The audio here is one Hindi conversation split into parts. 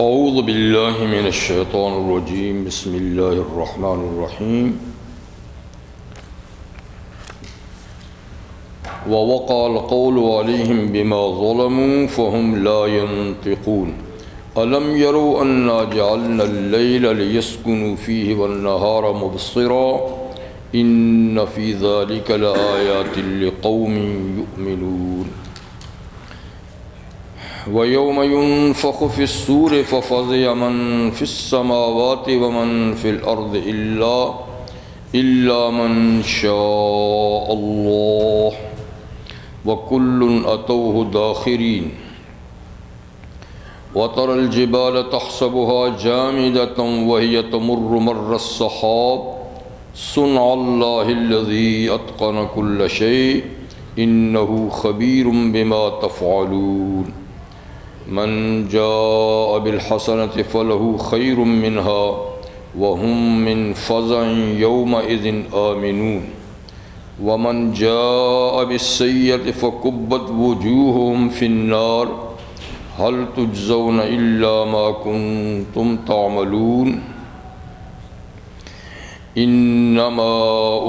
अऊज़बिल्लिमिनशैतरजीम बसमीम वक़ालक़ौलम बिमा ज़लमू फ़हम लायनतिकून अलम यरो अन्ना जालनल्लैलयस्कुनु फ़ीहि वन्नहार मुबसिरा इन फ़ी ज़ालिक लआयातिन लिक़ौमिन युमिनून वयोम युनफ़ख़ फ़िस्सूर फ़फ़ज़िअ मन फ़िस्समावाति वमन फ़िल अर्द इल्ला इल्ला मन शाअ अल्लाह वकुल्लुन अतौहु दाखिरीन वतरल जिबाल तहसबुहा जामिदतम वहिय तमुर्र मर्र सहाब सुन अल्लाहिल्लज़ी अतक़न कुल्ल शै इन्नहु खबीरुम बिमा तफ़अलून मन जाअ बिलहसनति फलहु खैरुम मिनहा वहुम मिन फ़ज़अ यौमइज़िन आमिनून वमन जा बिसैत फ़कुब्बत वजूहम फिन्नार हल तुजौन इल्ला कुंतुम तामलून इन्नमा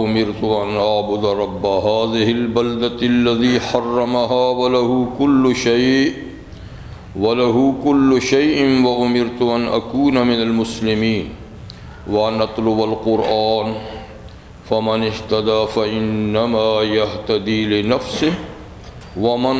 उमिरतु अन आबुद रब्ब हाज़िहिल बल्दतिल्लज़ी हर्रमहा वलहु कुल्लु शै वलहु कुल्लु शैइन व उमिरतु अन अकून मिनल मुस्लिमीन। व नतलुवल क़ुरआन। फ़मन इhtदा फ़इन्नमा यहतदी लिनफ्सिह वमन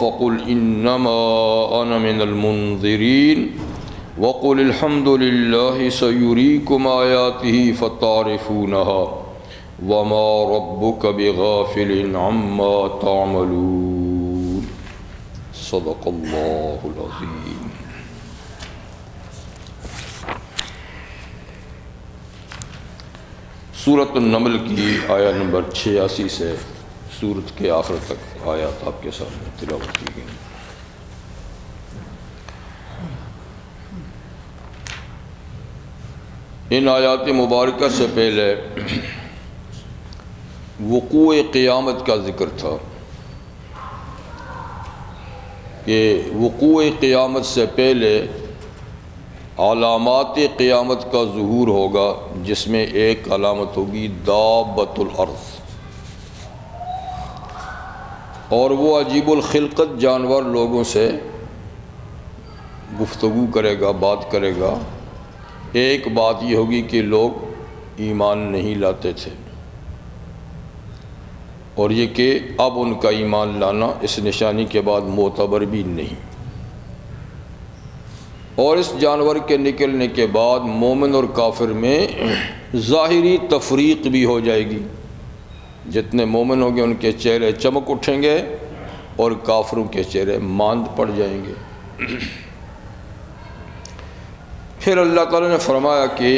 फ़कुल इन्नमा अन मिनल मुनज़िरीन वक़ुल सयुरीकुम आयातिहि फ़तारिफ़ूनहा। वमा रब्बुक बिगाफ़िलिन अम्मा तामलून। सदक़ल्लाहुल अज़ीम सूरत नमल की आया नंबर छियासी से सूरत के आखिर तक आयात आपके सामने तिलावत की गई इन आयात मुबारक से पहले वकू क़ियामत का ज़िक्र था कि वकू क़ियामत से पहले अलामत क़ियामत का ज़हूर होगा, जिसमें एक अलामत होगी दाबतुलर्ज़ और वो अजीबुलखिलकत जानवर लोगों से गुफ्तगु करेगा, बात करेगा। एक बात ये होगी कि लोग ईमान नहीं लाते थे। और ये कि अब उनका ईमान लाना इस निशानी के बाद मोतबर भी नहीं। और इस जानवर के निकलने के बाद मोमिन और काफिर में ज़ाहरी तफरीक भी हो जाएगी। जितने मोमिन होंगे, उनके चेहरे चमक उठेंगे और काफरों के चेहरे मांद पड़ जाएँगे। फिर अल्लाह ताला ने फरमाया कि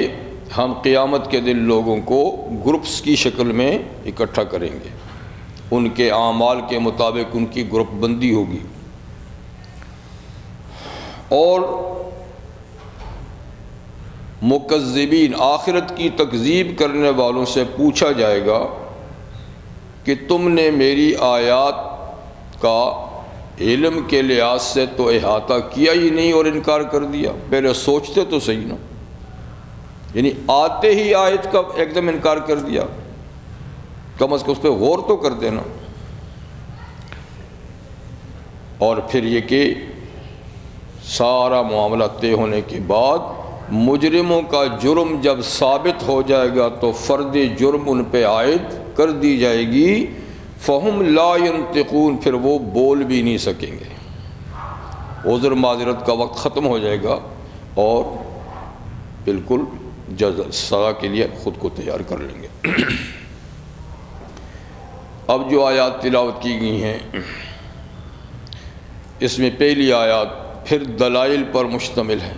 हम क़ियामत के दिन लोगों को ग्रुप्स की शक्ल में इकट्ठा करेंगे। उनके आमाल के मुताबिक उनकी ग्रुप बंदी होगी। और मुकज़िबीन आखिरत की तकजीब करने वालों से पूछा जाएगा कि तुमने मेरी आयात का इल्म के लिहाज से तो अहाता किया ही नहीं और इनकार कर दिया। पहले सोचते तो सही ना। यानी आते ही आयत का एकदम इनकार कर दिया। कम अज़ कम उस पर गौर तो कर देना। और फिर ये कि सारा मामला तय होने के बाद मुजरिमों का जुर्म जब साबित हो जाएगा तो फ़र्द जुर्म उन पर आयद कर दी जाएगी। फ़हम लायनतकून फिर वो बोल भी नहीं सकेंगे। उज़र माजरत का वक्त ख़त्म हो जाएगा और बिल्कुल जज सज़ा के लिए ख़ुद को तैयार कर लेंगे। अब जो आयात तिलावत की गई हैं, इसमें पहली आयात फिर दलाइल पर मुश्तमिल है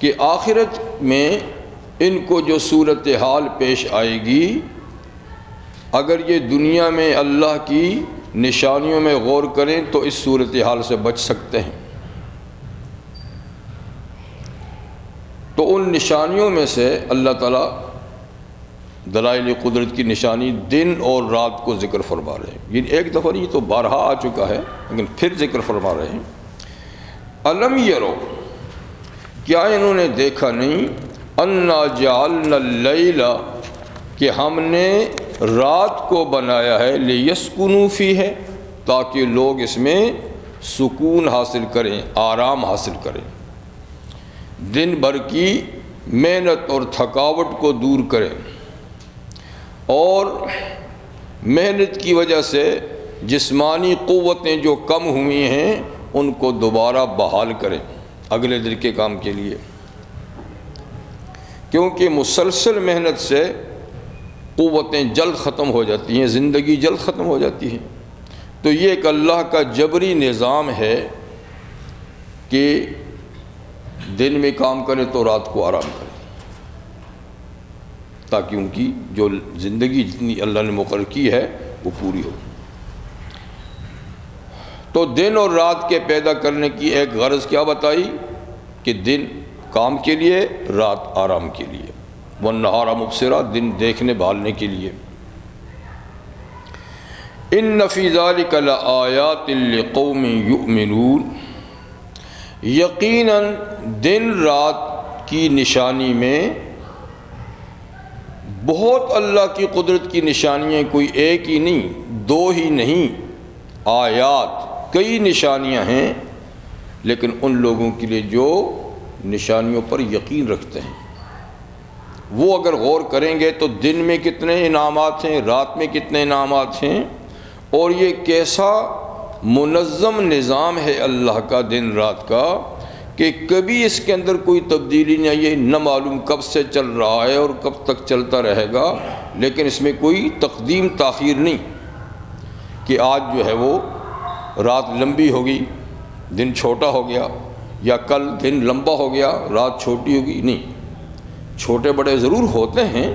कि आखिरत में इनको जो सूरत हाल पेश आएगी, अगर ये दुनिया में अल्लाह की निशानियों में गौर करें तो इस सूरत हाल से बच सकते हैं। तो उन निशानियों में से अल्लाह ताला दलाइल कुदरत की निशानी दिन और रात को ज़िक्र फरमा रहे हैं। ये एक दफ़ा नहीं तो बारहा आ चुका है, लेकिन फिर ज़िक्र फरमा रहे हैं। अलम यरो, क्या इन्होंने देखा नहीं? अन्ना जालला कि हमने रात को बनाया है ले यसकुनूफ़ी है, ताकि लोग इसमें सुकून हासिल करें, आराम हासिल करें। दिन भर की मेहनत और थकावट को दूर करें। और मेहनत की वजह से जिस्मानी क़वतें जो कम हुई हैं, उनको दोबारा बहाल करें अगले दिन के काम के लिए। क्योंकि मुसलसल मेहनत से क़वतें जल्द ख़त्म हो जाती हैं, ज़िंदगी जल्द ख़त्म हो जाती है। तो ये एक अल्लाह का जबरी निज़ाम है कि दिन में काम करें तो रात को आराम करें। ताकि उनकी जो ज़िंदगी जितनी अल्लाह ने मुकर की है, वो पूरी हो। तो दिन और रात के पैदा करने की एक गरज क्या बताई? कि दिन काम के लिए, रात आराम के लिए। वन नहारा मुबसरा, दिन देखने भालने के लिए। इन नफ़ीज़ाल कल आयात कौम युमिनून। यकीन दिन रात की निशानी में बहुत अल्लाह की कुदरत की निशानियाँ कोई एक ही नहीं, दो ही नहीं, आयात कई निशानियाँ हैं, लेकिन उन लोगों के लिए जो निशानियों पर यकीन रखते हैं। वो अगर गौर करेंगे तो दिन में कितने इनामात हैं, रात में कितने इनाम हैं, और ये कैसा मुनज़म निज़ाम है अल्लाह का दिन रात का कि कभी इसके अंदर कोई तब्दीली नहीं आई है न मालूम कब से चल रहा है और कब तक चलता रहेगा, लेकिन इसमें कोई तकदीम ताख़ीर नहीं कि आज जो है वो रात लंबी होगी दिन छोटा हो गया, या कल दिन लंबा हो गया, रात छोटी होगी, नहीं। छोटे बड़े ज़रूर होते हैं,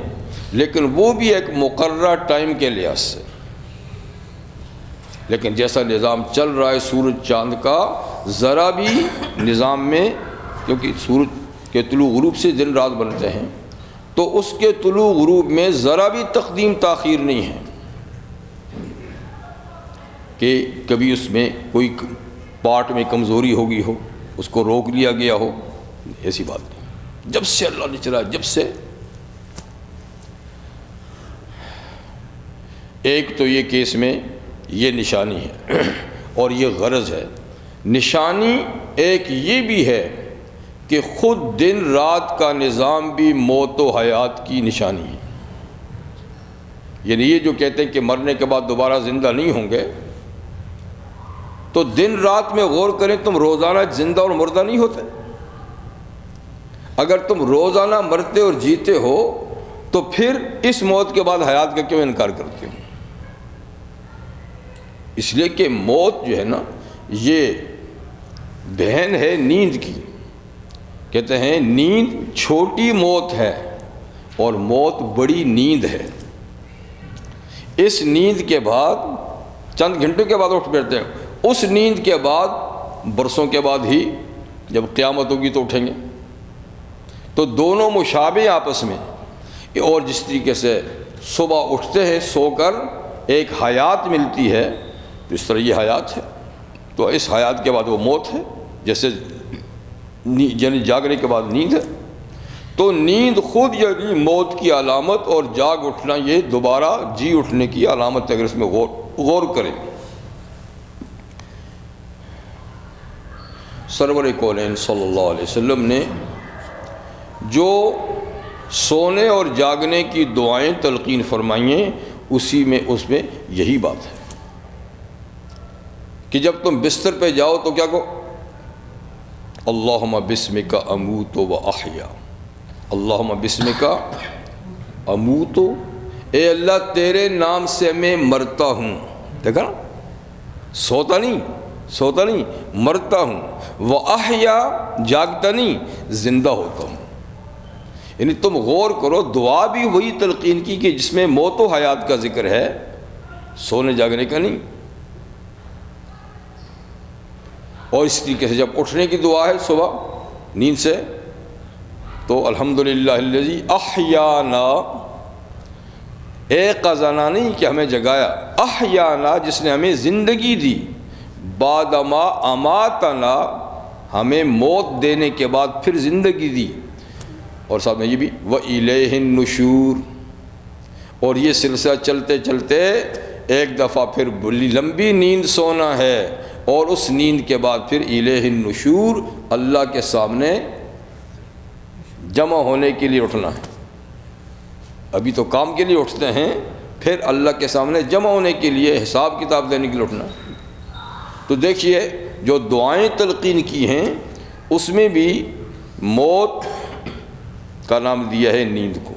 लेकिन वो भी एक मुकर्रा टाइम के लिहाज से। लेकिन जैसा निज़ाम चल रहा है, सूरज चाँद का ज़रा भी निज़ाम में, क्योंकि सूरज के तुलु गरूब से दिन रात बनते हैं तो उसके तुलु गरूब में ज़रा भी तकदीम ताख़ीर नहीं है कि कभी उसमें कोई पार्ट में कमज़ोरी होगी हो, उसको रोक लिया गया हो, ऐसी बात नहीं। जब से अल्लाह ने चला जब से। एक तो ये केस में ये निशानी है और ये गरज है निशानी एक ये भी है कि ख़ुद दिन रात का निज़ाम भी मौत व हयात की निशानी है। यानी ये जो कहते हैं कि मरने के बाद दोबारा ज़िंदा नहीं होंगे तो दिन रात में गौर करें तुम रोज़ाना ज़िंदा और मुर्दा नहीं होते। अगर तुम रोज़ाना मरते और जीते हो तो फिर इस मौत के बाद हयात का क्यों इनकार करते हो? इसलिए कि मौत जो है ना, ये बहन है नींद की। कहते हैं, नींद छोटी मौत है और मौत बड़ी नींद है। इस नींद के बाद, चंद घंटों के बाद उठ बैठते हैं। उस नींद के बाद, बरसों के बाद ही जब क़्यामत होगी तो उठेंगे। तो दोनों मुशाबे आपस में। और जिस तरीके से सुबह उठते हैं, सोकर एक हयात मिलती है तो इस तरह ये हयात है। तो इस हयात के बाद वो मौत है। जैसे यानी जागने के बाद नींद है तो नींद खुद यानी मौत की अलामत और जाग उठना ये दोबारा जी उठने की अलामत अगर इसमें गौर गौर करें। सरवर सल्लल्लाहु अलैहि वसल्लम ने जो सोने और जागने की दुआएँ तलकीन फरमाई हैं, उसी में उसमें यही बात है कि जब तुम बिस्तर पे जाओ तो क्या कहो अल्लाह बिस्म का अमू तो व अहिया अल्लाह बिस्म का अमू तो ए अल्लाह तेरे नाम से मैं मरता हूँ देखा ना सोता नहीं सोता नहीं मरता हूँ व अहिया जागता नहीं ज़िंदा होता हूँ यानी तुम गौर करो दुआ भी वही तलकीन की कि जिसमें मौत व हयात का ज़िक्र है सोने जागने का नहीं और इस तरीके से जब उठने की दुआ है सुबह, नींद से तो अल्हम्दुलिल्लाह अहयाना, एक ख़जाना नहीं कि हमें जगाया, अहयाना जिसने हमें ज़िंदगी दी, बादमा अमातना, हमें मौत देने के बाद फिर ज़िंदगी दी। और साथ में ये भी, व नशूर। और ये सिलसिला चलते चलते एक दफ़ा फिर लंबी नींद सोना है। और उस नींद के बाद फिर नशूर अल्लाह के सामने जमा होने के लिए उठना है। अभी तो काम के लिए उठते हैं, फिर अल्लाह के सामने जमा होने के लिए हिसाब किताब देने के लिए उठना तो देखिए, जो दुआएँ तलकिन की हैं, उसमें भी मौत का नाम दिया है नींद को,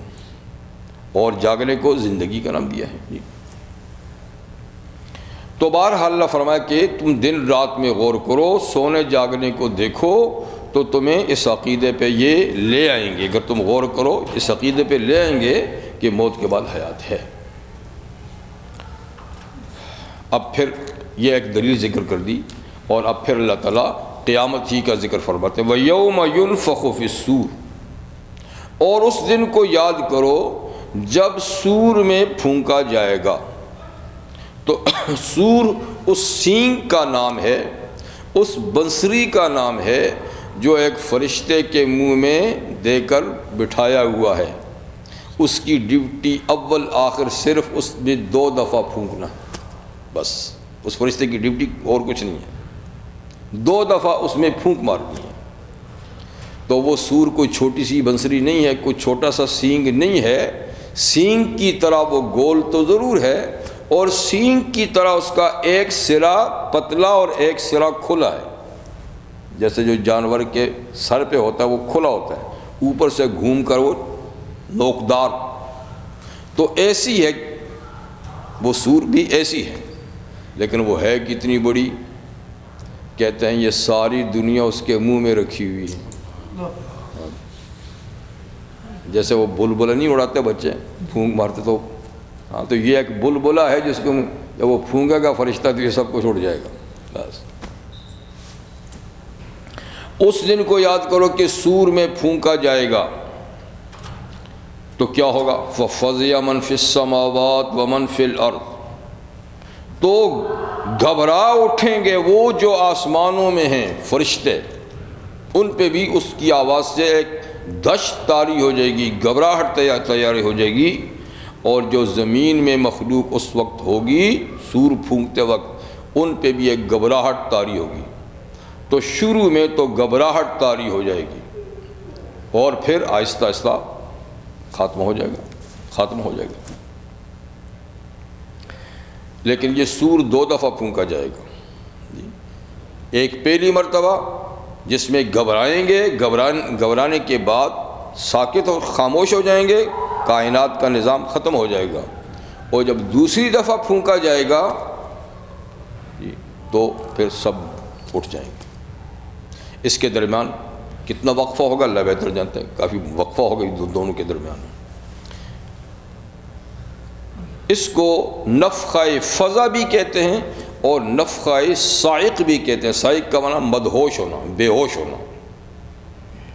और जागने को ज़िंदगी का नाम दिया है। तो बार हल्ला फरमाया कि तुम दिन रात में गौर करो, सोने जागने को देखो तो तुम्हें इस अकीदे पे ये ले आएँगे। अगर तुम गौर करो, इस अकीदे पे ले आएँगे कि मौत के बाद हयात है। अब फिर ये एक दलील ज़िक्र कर दी और अब फिर अल्लाह ताला क़यामत ही का ज़िक्र फरमाते हैं। वयोम फ़खूफ़सूर और उस दिन को याद करो जब सूर में फूंका जाएगा। तो सूर उस सींग का नाम है, उस बंसरी का नाम है, जो एक फ़रिश्ते के मुँह में देकर बिठाया हुआ है। उसकी ड्यूटी अव्वल आखिर सिर्फ़ उसमें दो दफ़ा फूंकना। बस, उस फरिश्ते की ड्यूटी और कुछ नहीं है। दो दफ़ा उसमें फूंक मारनी है। तो वो सूर कोई छोटी सी बंसरी नहीं है, कोई छोटा सा सींग नहीं है। सींग की तरह वो गोल तो ज़रूर है और सींग की तरह उसका एक सिरा पतला और एक सिरा खुला है। जैसे जो जानवर के सर पे होता है, वो खुला होता है। ऊपर से घूम कर वो नोकदार। तो ऐसी है, वो सूर भी ऐसी है। लेकिन वो है कितनी बड़ी? कहते हैं ये सारी दुनिया उसके मुँह में रखी हुई है। जैसे वो बुलबुल नहीं उड़ाते बच्चे, फूंक मारते तो हाँ तो ये एक बुलबुला है जिसको जब वो फूंकेगा, फरिश्ता तो ये सब कुछ उड़ जाएगा। बस। उस दिन को याद करो कि सूर में फूंका जाएगा तो क्या होगा? फ़ज़िया मनफ़िसमावत व मनफिल अर्द। तो घबरा उठेंगे वो जो आसमानों में हैं, फरिश्ते। उन पे भी उसकी आवाज़ से एक दश तारी हो जाएगी, घबराहट तैयारी हो जाएगी। और जो ज़मीन में मखलूक उस वक्त होगी, सूर फूंकते वक्त, उन पे भी एक घबराहट तारी होगी। तो शुरू में तो घबराहट तारी हो जाएगी और फिर आहिस्ता आहिस्ता ख़त्म हो जाएगा, ख़त्म हो जाएगा। लेकिन ये सूर दो दफ़ा फूंका जाएगा। एक पहली मरतबा जिसमें घबराएँगे घबरा घबराने के बाद साकित और ख़ामोश हो जाएँगे कायनात का निज़ाम ख़त्म हो जाएगा और जब दूसरी दफ़ा फूंका जाएगा तो फिर सब उठ जाएँगे। इसके दरमियान कितना वक्फ़ा होगा अल्लाह बेहतर जानते हैं काफ़ी वक्फ़ा होगा दो, दोनों के दरमियान। इसको नफ़ा फ़ज़ा भी कहते हैं और नफ़ा साइक भी कहते हैं। साइक का माना मदहोश होना बेहोश होना।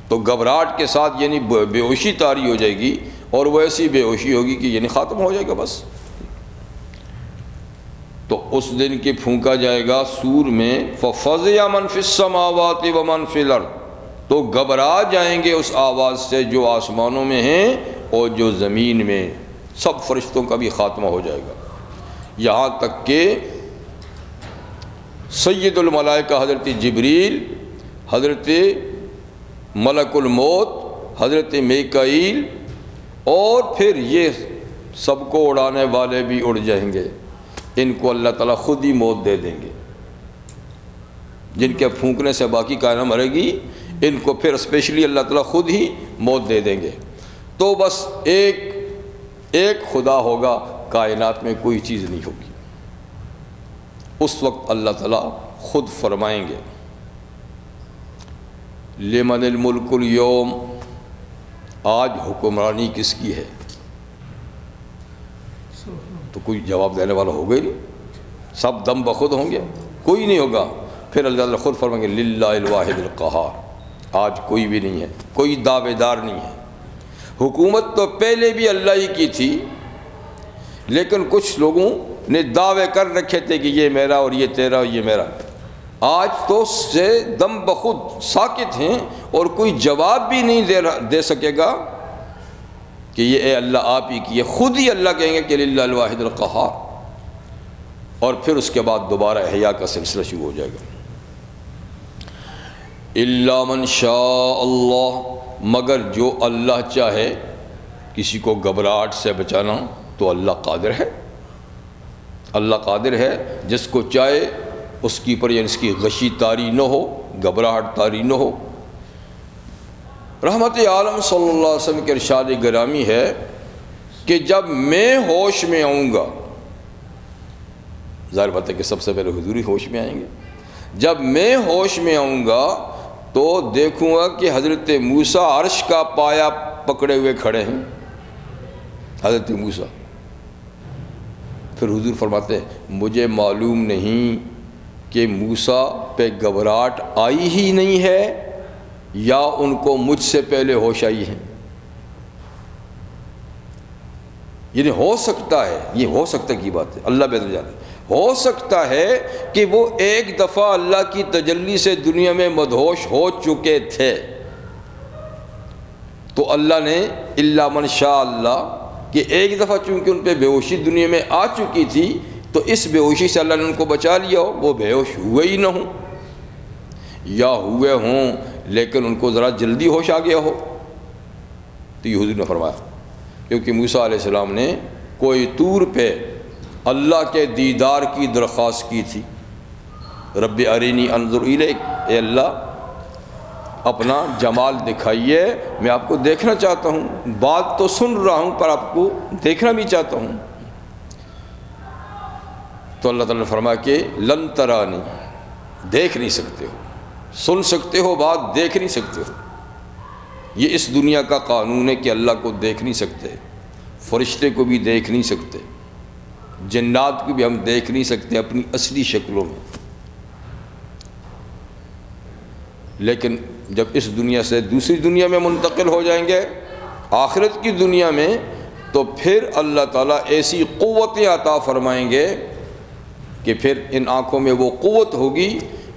तो घबराहट के साथ यानी बेहोशी तारी हो जाएगी और वो ऐसी बेहोशी होगी कि यानी ख़त्म हो जाएगा बस। तो उस दिन के फूका जाएगा सूर में फ़ज़ या मनफ़िसमावत व मनफिल तो घबरा जाएँगे उस आवाज़ से जो आसमानों में हैं और जो ज़मीन में। सब फरिश्तों का भी ख़ात्मा हो जाएगा। यहाँ तक कि सैदुलमलाइका हज़रत जबरील, हज़रत मलकुलमौत हज़रत मेकाईल और फिर ये सबको उड़ाने वाले भी उड़ जाएँगे। इनको अल्लाह ताला ख़ुद ही मौत दे देंगे। जिनके फूंकने से बाकी कायना मरेगी, इनको फिर स्पेशली अल्लाह ताला ख़ुद ही मौत दे देंगे। तो बस एक एक खुदा होगा, कायनात में कोई चीज़ नहीं होगी। उस वक्त अल्लाह ताला ख़ुद फरमाएँगे लेमन मुल्कुल योम आज हुक्मरानी किसकी है? तो कोई जवाब देने वाला होगा ही नहीं। सब दम बखुद होंगे। कोई नहीं होगा। फिर अल्लाह खुद फरमाएँगे लाहिदिलक़हार आज कोई भी नहीं है। कोई दावेदार नहीं है। हुकूमत तो पहले भी अल्लाह ही की थी, लेकिन कुछ लोगों ने दावे कर रखे थे कि ये मेरा और ये तेरा और ये मेरा। आज तो से दम बखुद साकित हैं और कोई जवाब भी नहीं दे दे सकेगा कि ये ए अल्लाह आप ही की खुद ही अल्लाह कहेंगे कि वाहिदुल्क़हार और फिर उसके बाद दोबारा अहिया का सिलसिला शुरू हो जाएगा। इल्लामन शाह अल्लाह मगर जो अल्लाह चाहे, किसी को घबराहट से बचाना तो अल्लाह कादिर है। अल्लाह कादिर है, जिसको चाहे उसकी पर या इसकी गशी तारी न हो घबराहट तारी न हो। रहमत आलम सल्लल्लाहु अलैहि वसल्लम के इरशाद ग्रामी है कि जब मैं होश में आऊँगा, ज़ाहिर बात है कि सबसे पहले हजूरी होश में आएँगे। जब मैं होश में आऊँगा तो देखूँगा कि हज़रत मूसा अर्श का पाया पकड़े हुए खड़े हैं। हज़रत मूसा। फिर हुजूर फरमाते हैं, मुझे मालूम नहीं कि मूसा पे घबराहट आई ही नहीं है या उनको मुझसे पहले होश आई है? यानी हो सकता है, ये हो सकता की बात है, अल्लाह बेहतर जाने। हो सकता है कि वो एक दफ़ा अल्लाह की तजल्ली से दुनिया में मदहोश हो चुके थे। तो अल्लाह ने इल्ला मन शाह अल्लाह कि एक दफ़ा चूँकि उन पर बेहोशी दुनिया में आ चुकी थी तो इस बेहोशी से अल्लाह ने उनको बचा लिया। हो वो बेहोश हुए ही ना हों। या हुए हों, लेकिन उनको ज़रा जल्दी होश आ गया हो। तो ये ने फरमाया, क्योंकि मूसा सलाम ने कोई तूर पे अल्लाह के दीदार की दरख्वास्त की थी। रब अरिनी अनजुर अल्लाह, अपना जमाल दिखाइए। मैं आपको देखना चाहता हूँ, बात तो सुन रहा हूँ, पर आपको देखना भी चाहता हूँ। तो अल्लाह ताला ने फरमाया कि लन तरानी, देख नहीं सकते हो। सुन सकते हो बात, देख नहीं सकते हो। ये इस दुनिया का कानून है कि अल्लाह को देख नहीं सकते, फरिश्ते को भी देख नहीं सकते, जन्नात को भी हम देख नहीं सकते अपनी असली शक्लों में। लेकिन जब इस दुनिया से दूसरी दुनिया में मुंतकिल हो जाएँगे, आखिरत की दुनिया में तो फिर अल्लाह ताला ऐसी क़वतें अता फरमाएँगे कि फिर इन आँखों में वो क़वत होगी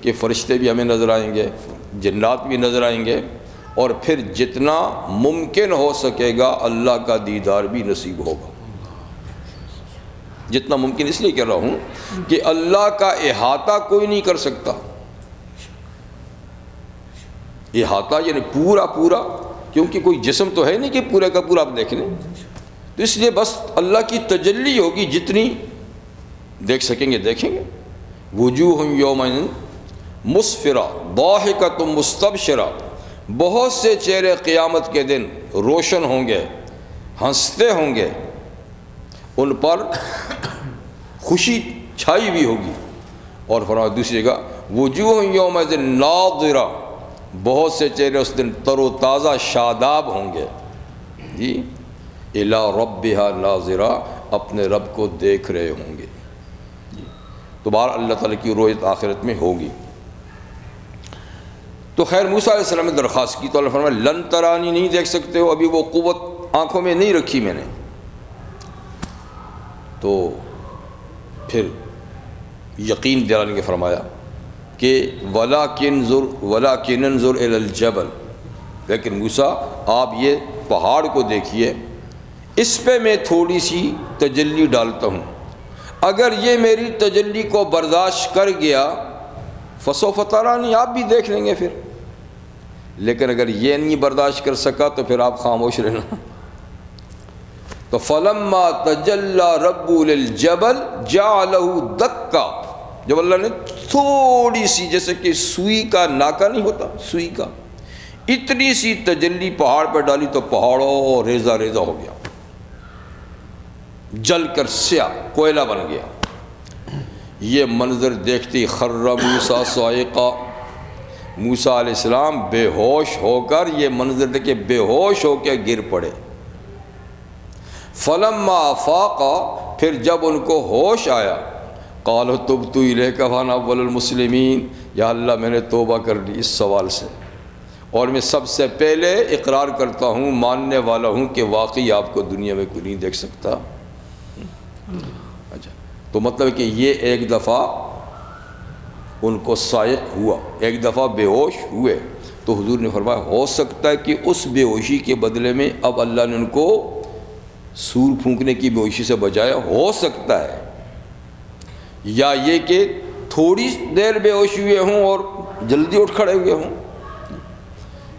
कि फ़रिश्ते भी हमें नज़र आएँगे, जन्नात भी नज़र आएँगे और फिर जितना मुमकिन हो सकेगा अल्लाह का दीदार भी नसीब होगा। जितना मुमकिन इसलिए कह रहा हूँ कि अल्लाह का अहाता कोई नहीं कर सकता। अहाता यानी पूरा पूरा, क्योंकि कोई जिसम तो है नहीं कि पूरे का पूरा आप देख लें। तो इसलिए बस अल्लाह की तजल्ली होगी जितनी देख सकेंगे, देखेंगे। वजूह योमन मुस्फिरा दाहिका तो मुस्तबशरा। बहुत से चेहरे क़ियामत के दिन रोशन होंगे, हँसते होंगे। उन पर खुशी छाई हुई होगी। और फरमा दूसरी जगह वजूह योम दिन नादरा। बहुत से चेहरे उस दिन तरोताज़ा शादाब होंगे। जी, इला रब नाजरा, अपने रब को देख रहे होंगे। तो बार अल्लाह ताला की रोयत आखिरत में होगी। तो खैर मूसा ने दरख्वास्त की तो अल्लाह फरमा लन तरानी, नहीं देख सकते हो? अभी वो क़वत आँखों में नहीं रखी मैंने। तो फिर यकीन दिलाने के फरमाया कि वला किन जुर वला किन जुर जबल। लेकिन मूसा, आप ये पहाड़ को देखिए, इस पे मैं थोड़ी सी तजल्ली डालता हूँ। अगर ये मेरी तजल्ली को बर्दाश्त कर गया फसो फतरानी आप भी देख लेंगे फिर। लेकिन अगर ये नहीं बर्दाश्त कर सका तो फिर आप खामोश रहना। तो फलम्मा तजल्ला रब्बुल जबल जालहू दक्का। जब अल्लाह ने थोड़ी सी, जैसे कि सुई का नाका नहीं होता, सुई का, इतनी सी तजल्ली पहाड़ पर डाली तो पहाड़ों रेजा रेजा हो गया। जल कर स्या, कोयला बन गया। ये मंजर देखती खर्रा मूसा साइका, मूसा आसमाम बेहोश होकर ये मंजर देखे बेहोश होकर गिर पड़े। फलम आफाका फिर जब उनको होश आया, कालो तुब तो इले कवाना वलमसलमिन या अल्लाह मैंने तोबा कर ली इस सवाल से। और मैं सबसे पहले इकरार करता हूँ, मानने वाला हूँ कि वाकई आपको दुनिया में कोई नहीं देख सकता। अच्छा। तो मतलब कि ये एक दफ़ा उनको सायक हुआ, एक दफ़ा बेहोश हुए। तो हुजूर ने फरमाया, हो सकता है कि उस बेहोशी के बदले में अब अल्लाह ने उनको सूर फूंकने की बेहोशी से बचाया। हो सकता है। या ये कि थोड़ी देर बेहोश हुए हों और जल्दी उठ खड़े हुए हों।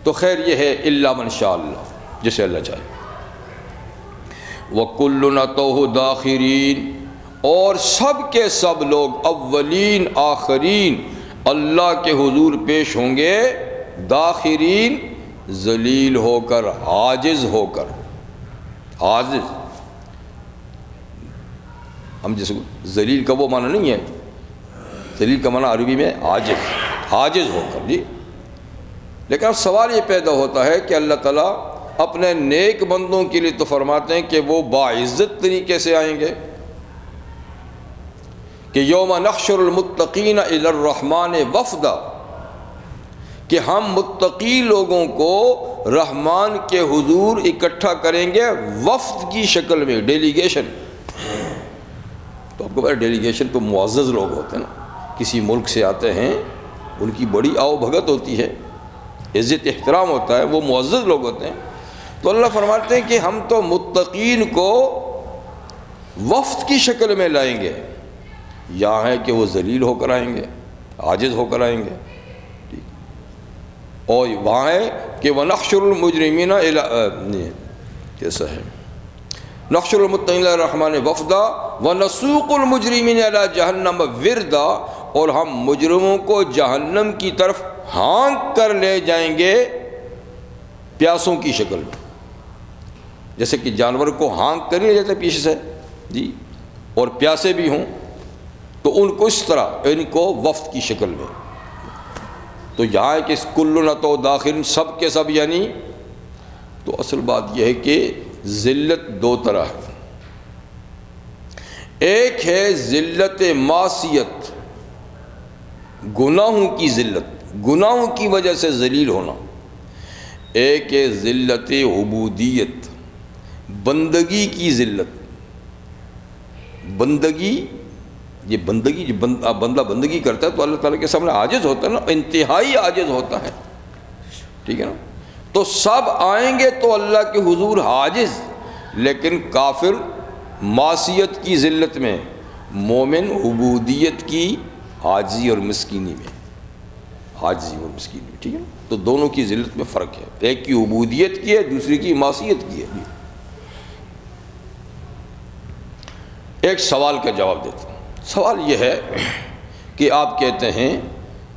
तो खैर ये है इल्ला मनशा जिसे अल्लाह चाहे। वकुल्ल तो दाखिरीन। और सब के सब लोग अव्वलीन, आखरीन, अल्लाह के हुजूर पेश होंगे, दाखिरीन, जलील होकर आजिज़ होकर। आजिज़ हम जिसको जलील का वो माना नहीं है। जलील का माना अरबी में आजिज़ आजिज़ होकर, जी। लेकिन अब सवाल ये पैदा होता है कि अल्लाह ताला अपने नेक बंदों के लिए तो फरमाते हैं कि वो बाइज़्ज़त तरीके से आएँगे कि योम नक्शरमतकीन रहमान वफदा, कि हम मुत्तकी लोगों को रहमान के हुजूर इकट्ठा करेंगे वफ्द की शक्ल में, डेलीगेशन। तो आपको पता डेलीगेशन तो मुआज़ लोग होते हैं ना। किसी मुल्क से आते हैं, उनकी बड़ी आओ भगत होती है इज़्ज़त एहतराम होता है, वो मुआज़ लोग होते हैं। तो अल्लाह फरमाते हैं कि हम तो मुत्तकीन को वफ्त की शक्ल में लाएँगे। यहाँ है कि वो जलील होकर आएँगे, आजिज़ होकर आएँगे। ठीक। और वहाँ है कि वह नक्शरमजरमिन कैसा है? नक्शरमतमान वफदा, व नसूक़ुलमजरमिन जहन्नम विरदा, और हम मुजरमों को जहन्नम की तरफ़ हाँक कर ले जाएँगे प्यासों की शक्ल में। जैसे कि जानवर को हाँक कर ले जाते पीछे से। जी, और प्यासे भी हों तो उनको इस तरह, इनको वफ्त की शक्ल में। तो यहाँ कि कुल्ल तो दाखिल, सब के सब यानी तो असल बात यह है कि ज़िल्लत दो तरह है। एक है ज़िल्लत मासीत गुनाहों की ज़िल्लत, गुनाहों की वजह से जलील होना। एक है ज़िल्लत उबूदियत बंदगी की ज़िल्लत। बंदगी ये बंदगी जो बंद, बंदा बंदगी करता है तो अल्लाह ताला के सामने आजिज़ होता है ना इंतहाई आजिज़ होता है। ठीक है ना? तो सब आएँगे तो अल्लाह के हुजूर हाजिज़ लेकिन काफिर मासीत की ज़िल्लत में मोमिन उबूदियत की हाजी और मस्किनी में। हाजी और मस्किनी ठीक है तो दोनों की ज़िल्लत में फ़र्क है। एक की उबूदियत की है दूसरी की मासीत की है। एक सवाल का जवाब देता हूँ। सवाल यह है कि आप कहते हैं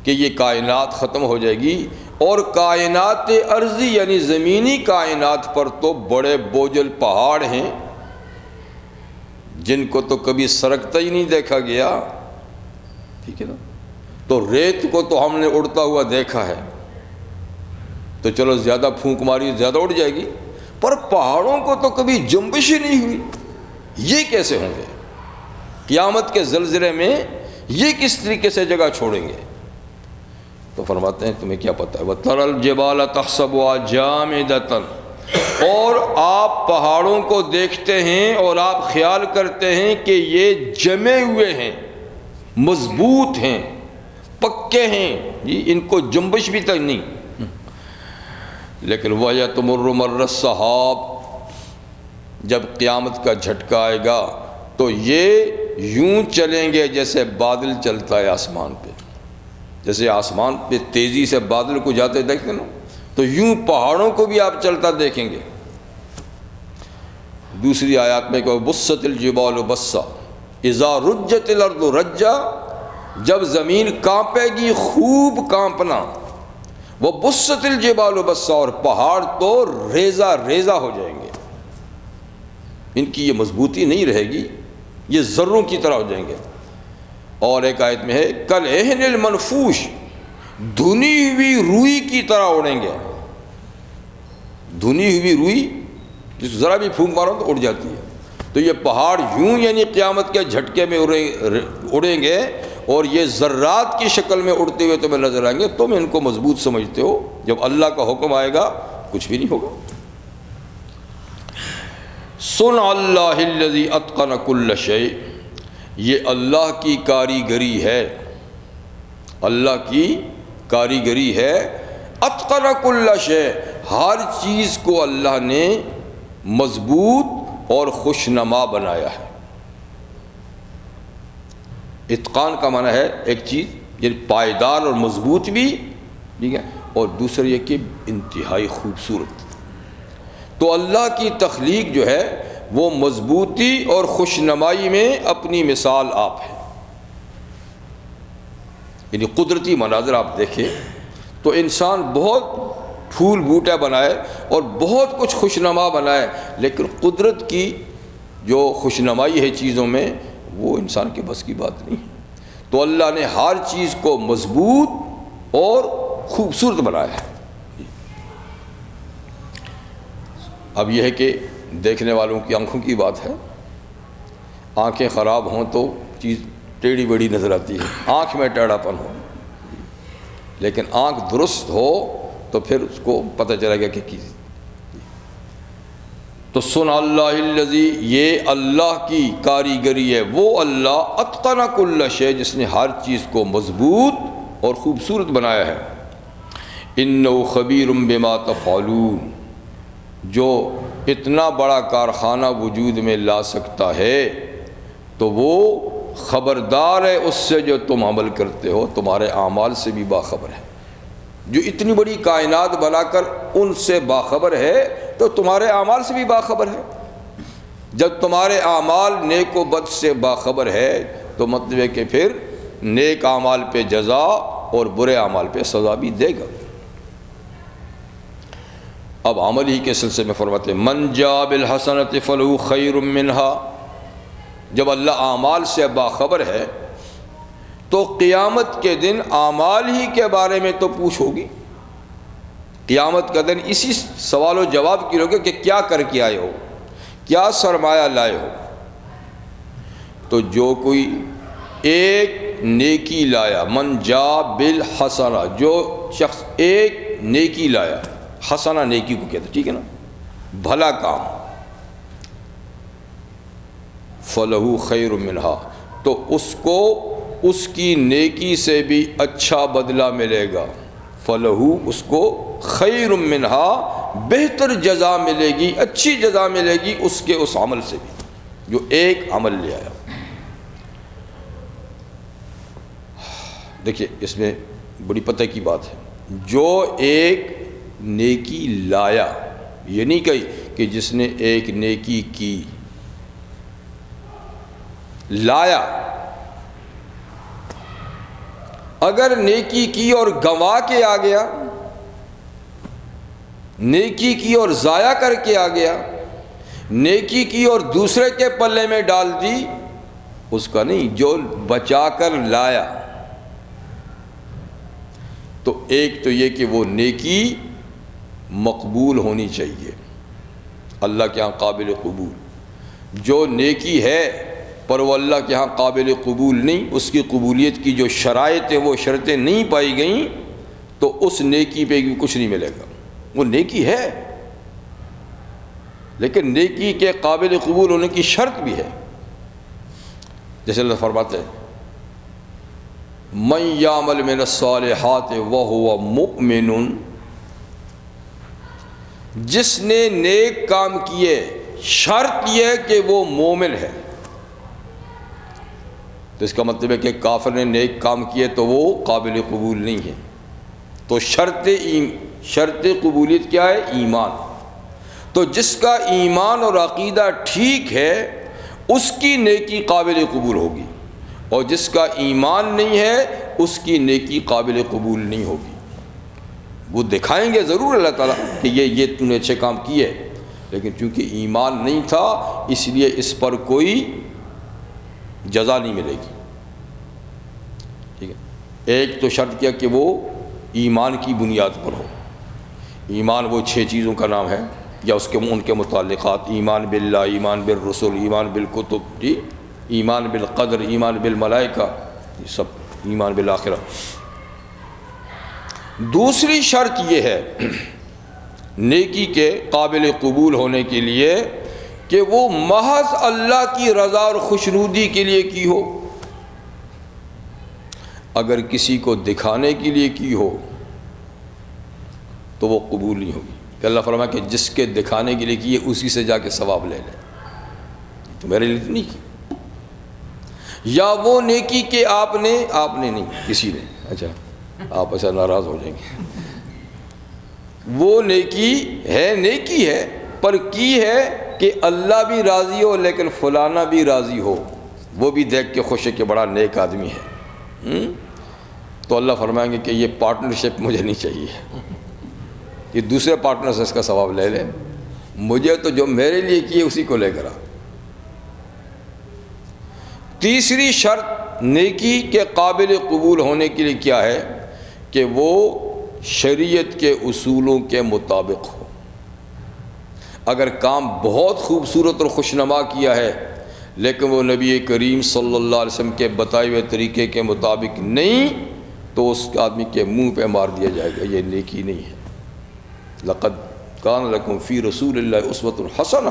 कि ये कायनात ख़त्म हो जाएगी और कायनात अर्ज़ी यानी ज़मीनी कायनात पर तो बड़े बोझल पहाड़ हैं, जिनको तो कभी सरकता ही नहीं देखा गया। ठीक है ना? तो रेत को तो हमने उड़ता हुआ देखा है। तो चलो ज़्यादा फूंक मारी ज़्यादा उड़ जाएगी। पर पहाड़ों को तो कभी जुम्बिश ही नहीं हुई। ये कैसे होंगे? क़ियामत के जलजिले में ये किस तरीके से जगह छोड़ेंगे? तो फरमाते हैं, तुम्हें क्या पता है? वह तरल जबाल तखसब जाम दतन और आप पहाड़ों को देखते हैं और आप ख्याल करते हैं कि ये जमे हुए हैं, मज़बूत हैं, पक्के हैं। जी, इनको जुम्बिश भी तक नहीं। लेकिन वह तुमर्रमर सहाब, जब क़्यामत का झटका आएगा तो ये यूँ चलेंगे जैसे बादल चलता है आसमान पे। जैसे आसमान पे तेज़ी से बादल को जाते देखते ना तो यूँ पहाड़ों को भी आप चलता देखेंगे। दूसरी आयात में कहो, बुस्सतिल जबाल बस्सा, इज़ा रुज्जतिल अर्द रज्जा, जब ज़मीन कांपेगी खूब कांपना वह बुस्सतिल जबाल बस्सा और पहाड़ तो रेजा रेजा हो जाएँगे। इनकी ये मजबूती नहीं रहेगी ये ज़र्रों की तरह हो जाएँगे। और एक आयत में है, कल एहन मनफूश, धुनी हुई रुई की तरह उड़ेंगे। धुनी हुई रुई, जिस ज़रा भी फूंक मारो तो उड़ जाती है। तो ये पहाड़ यूँ यानी क़्यामत के झटके में उड़े उड़ेंगे, और ये ज़र्रात की शक्ल में उड़ते हुए तुम्हें नज़र आएँगे, तुम इनको मज़बूत समझते हो। जब अल्लाह का हुक्म आएगा, कुछ भी नहीं होगा। सुन अल्लाजी अतकन कुल्ल शे ये अल्लाह की कारीगरी है। अल्लाह की कारीगरी है अतकनकुल्ला शे हर चीज़ को अल्लाह ने मज़बूत और खुशनमा बनाया है। इतकान का माना है एक चीज़ ये पायदार और मज़बूत भी, ठीक है? और दूसरा ये कि इंतहाई खूबसूरत। तो अल्लाह की तख्लीक जो है, वो मजबूती और खुशनमाई में अपनी मिसाल आप है। यानी कुदरती मनाजर आप देखें तो इंसान बहुत फूल बूटा बनाए और बहुत कुछ खुशनमा बनाए, लेकिन कुदरत की जो खुशनमाई है चीज़ों में, वो इंसान के बस की बात नहीं है। तो अल्लाह ने हर चीज़ को मज़बूत और खूबसूरत बनाया है। अब यह है कि देखने वालों की आँखों की बात है। आँखें ख़राब हों तो चीज़ टेढ़ी बेढ़ी नज़र आती है। आँख में टेढ़ापन हो। लेकिन आँख दुरुस्त हो तो फिर उसको पता चलेगा कि किस तो सुन अल्लाह ये अल्लाह की कारीगरी है। वो अल्लाह कुल्ल शे जिसने हर चीज़ को मज़बूत और ख़ूबसूरत बनाया है। इन खबीर बेमा तफ़ालून। जो इतना बड़ा कारखाना वजूद में ला सकता है तो वो ख़बरदार है उससे जो तुम अमल करते हो। तुम्हारे अमाल से भी बाखबर है। जो इतनी बड़ी कायनात बनाकर उनसे बाखबर है तो तुम्हारे अमाल से भी बाखबर है। जब तुम्हारे अमाल नेक बद से बाखबर है तो मतलब है कि फिर नेक अमाल पे जजा और बुरे अमाल पे सज़ा भी देगा। अब अमल ही के सिलसिले में फरमाते मन जाबिल हसनत फ़लू खैर मिनहा। जब अल्लाह आमाल से बाखबर है तो क़ियामत के दिन आमाल ही के बारे में तो पूछ होगी क़ियामत का दिन इसी सवाल जवाब की लोगे कि क्या करके आए हो? क्या सरमाया लाए हो? तो जो कोई एक नेकी लाया, मन जा बिल हसना, जो शख्स एक नेकी लाया हसना नेकी को कहते, ठीक है ना? भला काम। फ़लहू खैर मिनहा। तो उसको, उसकी नेकी से भी अच्छा बदला मिलेगा। फ़लहू उसको खैर मिनहा, बेहतर जजा मिलेगी, अच्छी जजा मिलेगी उसके उस अमल से भी, जो एक अमल ले आया। देखिए, इसमें बड़ी पते की बात है। जो एक नेकी लाया। ये नहीं कही कि जिसने एक नेकी की। लाया। अगर नेकी की और गंवा के आ गया, नेकी की और ज़ाया करके आ गया, नेकी की और दूसरे के पल्ले में डाल दी, उसका नहीं, जो बचा कर लाया। तो एक तो ये कि वो नेकी मकबूल होनी चाहिए। अल्लाह के यहाँ काबिल कबूल। जो नेकी है, पर वो अल्लाह के यहाँ काबिल कबूल नहीं, उसकी कबूलियत की जो शराइ हैं वो शर्तें नहीं पाई गई तो उस नेकी पे भी कुछ नहीं मिलेगा। वो नेकी है। लेकिन नेकी के काबिल कबूल होने की शर्त भी है। जैसे अल्लाह फरमाते हैं मैं यामल में साल हाथ वह मुमिन जिसने नेक काम किए, शर्त यह कि वो मोमिन है। तो इसका मतलब है कि काफिर ने नेक काम किए तो वो काबिल कबूल नहीं है। तो शर्त शर्त कबूलियत क्या है? ईमान। तो जिसका ईमान और अकीदा ठीक है, उसकी नेकी काबिल कबूल होगी। और जिसका ईमान नहीं है, उसकी नेकी काबिल कबूल नहीं होगी। वो दिखाएँगे ज़रूर अल्लाह ताला कि ये ये तूने अच्छे काम किए लेकिन चूँकि ईमान नहीं था, इसलिए इस पर कोई जजा नहीं मिलेगी। ठीक है? एक तो शर्त किया कि वो ईमान की बुनियाद पर हो। ईमान वो छः चीज़ों का नाम है, या उसके, उनके मुतक़ात ईमान बिल्ला, ईमान बिल रसुल, ईमान बिल कुतुब ईमान बिल कदर, ईमान बिल मलाइका सब, ईमान बिल आखिर। दूसरी शर्त यह है, नेकी के काबिल कबूल होने के लिए कि वो महज अल्लाह की रज़ा और खुशनूदी के लिए की हो। अगर किसी को दिखाने के लिए की हो तो वो कबूल नहीं होगी। कि अल्लाह फरमा कि जिसके दिखाने के लिए किए उसी से जाके सवाब ले लें। तो मेरे लिए तो नहीं की। या वो नेकी के आपने आपने नहीं, किसी ने। अच्छा। आप ऐसा नाराज़ हो जाएँगे। वो नेकी है नेकी है, पर की है कि अल्लाह भी राज़ी हो, लेकिन फलाना भी राज़ी हो। वो भी देख के खुश है कि बड़ा नेक आदमी है। हुँ? हम्म? तो अल्लाह फरमाएँगे कि ये पार्टनरशिप मुझे नहीं चाहिए। ये दूसरे पार्टनर से इसका सवाब ले ले। मुझे तो जो मेरे लिए किए, उसी को लेकर आ। तीसरी शर्त, नेकी के काबिल कबूल होने के लिए क्या है? कि वो शरीयत के उसूलों के मुताबिक हो। अगर काम बहुत खूबसूरत और खुशनुमा किया है, लेकिन वो नबी करीम सल्लल्लाहु अलैहि वसल्लम के बताए हुए तरीके के मुताबिक नहीं तो उस आदमी के मुँह पे मार दिया जाएगा, ये नेकी नहीं है। लक़द कान रकम फ़ी रसूल उसवतुलहसना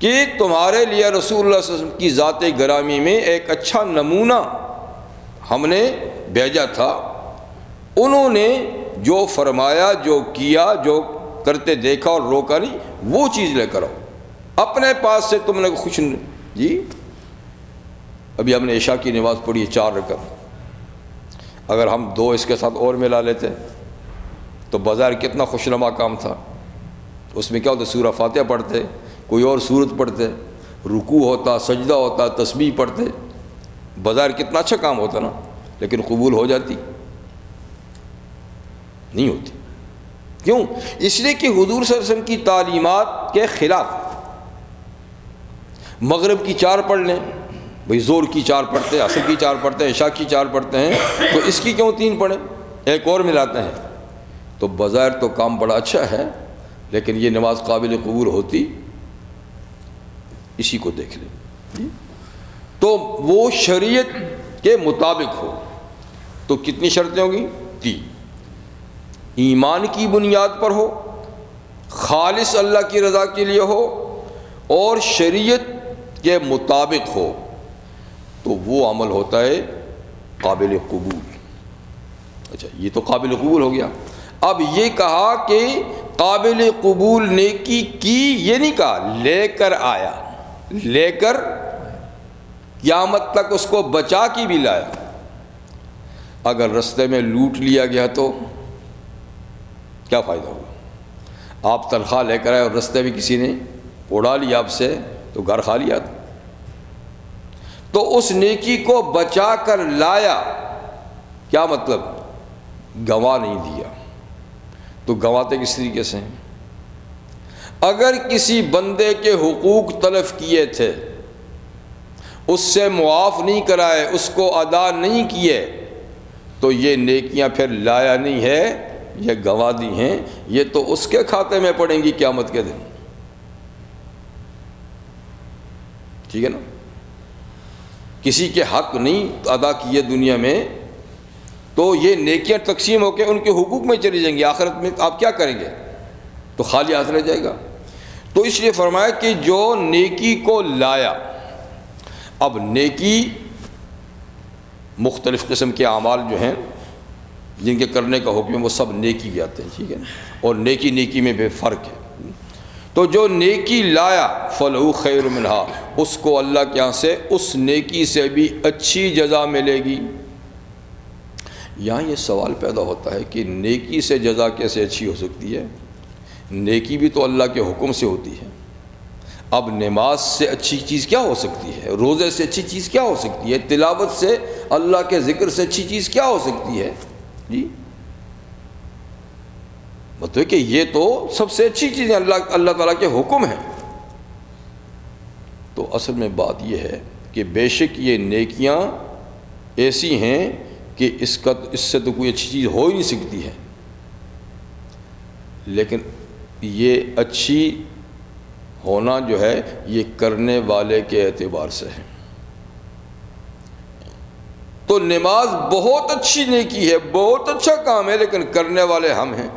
कि तुम्हारे लिए रसूल की ज़ात ग्रामी में एक अच्छा नमूना हमने भेजा था उन्होंने जो फरमाया, जो किया, जो करते देखा और रोका नहीं, वो चीज़ लेकर आओ। अपने पास से तुमने खुश जी? अभी हमने ईशा की नमाज़ पढ़ी चार रकम अगर हम दो इसके साथ और मिला लेते तो बाज़ार कितना खुशनुमा काम था। उसमें क्या होता सूरा फातह पढ़ते, कोई और सूरत पढ़ते, रुकू होता, सजदा होता, तस्बीह पढ़ते। बाज़ार कितना अच्छा काम होता ना, लेकिन कबूल हो जाती। नहीं होती। क्यों? इसलिए कि हजूर सरसम की तालीमत के ख़िलाफ़ मगरब की चार पढ़ लें, भाई ज़ोर की चार पढ़ते हैं, असर की चार पढ़ते हैं ईशा की चार पढ़ते हैं तो इसकी क्यों तीन पढ़ें? एक और मिलाते हैं। तो बाज़ार तो काम बड़ा अच्छा है, लेकिन ये नमाज़ काबिल कबूल होती, इसी को देख लें। तो वो शरीयत के मुताबिक हो। तो कितनी शर्तें होंगी? तीन। ईमान की बुनियाद पर हो, खालिस अल्लाह की रज़ा के लिए हो, और शरीयत के मुताबिक हो तो वो अमल होता है काबिल कबूल। अच्छा ये तो काबिल कबूल हो गया। अब ये कहा कि काबिल कबूल नेकी की ये नहीं कहा, लेकर आया। लेकर क्यामत तक उसको बचा के भी लाया। अगर रस्ते में लूट लिया गया तो क्या फ़ायदा हुआ? आप तनख्वाह लेकर आए और रस्ते में किसी ने उड़ा लिया आपसे तो घर खा लिया था। तो उस नेकी को बचा कर लाया, क्या मतलब? गंवा नहीं दिया। तो गंवाते किस तरीके से हैं? अगर किसी बंदे के हुकूक तलफ किए थे, उससे मुआफ़ नहीं कराए, उसको अदा नहीं किए तो ये नेकियाँ फिर लाया नहीं है। ये गवा दी हैं, ये तो उसके खाते में पड़ेंगी क्यामत के दिन। ठीक है ना? किसी के हक नहीं अदा किए दुनिया में तो ये नेकियाँ तकसीम होकर उनके हुकूक में चली जाएँगी, आखिरत में आप क्या करेंगे? तो खाली हाथ रह जाएगा। तो इसलिए फरमाया कि जो नेकी को लाया, अब नेकी मुख्तलिफ़ किस्म के अमाल जो हैं जिनके करने का हुक्म है, वो सब नेकी भी आते हैं, ठीक है? और नेकी नेकी में बेफ़र्क है। तो जो नेकी लाया, फ़लहू खैर मिनहा, उसको अल्लाह के यहाँ से, उस नेकी से भी अच्छी जजा मिलेगी। यहाँ ये सवाल पैदा होता है कि नेकी से जजा कैसे अच्छी हो सकती है? नेकी भी तो अल्लाह के हुक्म से होती है। अब नमाज़ से अच्छी चीज़ क्या हो सकती है? रोज़े से अच्छी चीज़ क्या हो सकती है? तिलावत से अल्लाह के ज़िक्र से अच्छी चीज़ क्या हो सकती है? जी। मतलब कि ये तो सबसे अच्छी चीज़ अल्लाह अल्लाह ताला के हुक्म है। तो असल में बात यह है कि बेशक ये नेकियाँ ऐसी हैं कि इसका, इससे तो कोई अच्छी चीज़ हो ही नहीं सकती है। लेकिन ये अच्छी होना जो है, ये करने वाले के एतबार से है। तो नमाज़ बहुत अच्छी नेकी है, बहुत अच्छा काम है, लेकिन करने वाले हम हैं।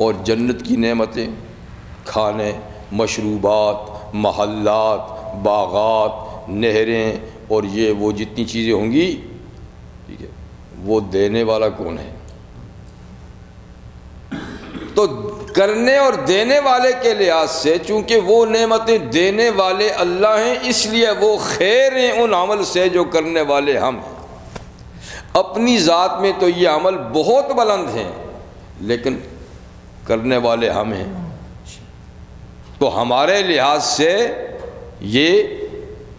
और जन्नत की नेमतें, खाने, मशरूबात, महल्लात, बागात, नहरें, और ये वो जितनी चीज़ें होंगी, ठीक है, वो देने वाला कौन है? तो करने और देने वाले के लिहाज से, चूँकि वो नेमतें देने वाले अल्लाह हैं, इसलिए वो खैर हैं उन अमल से जो करने वाले हम हैं। अपनी ज़ात में तो ये अमल बहुत बुलंद हैं, लेकिन करने वाले हम हैं। तो हमारे लिहाज से ये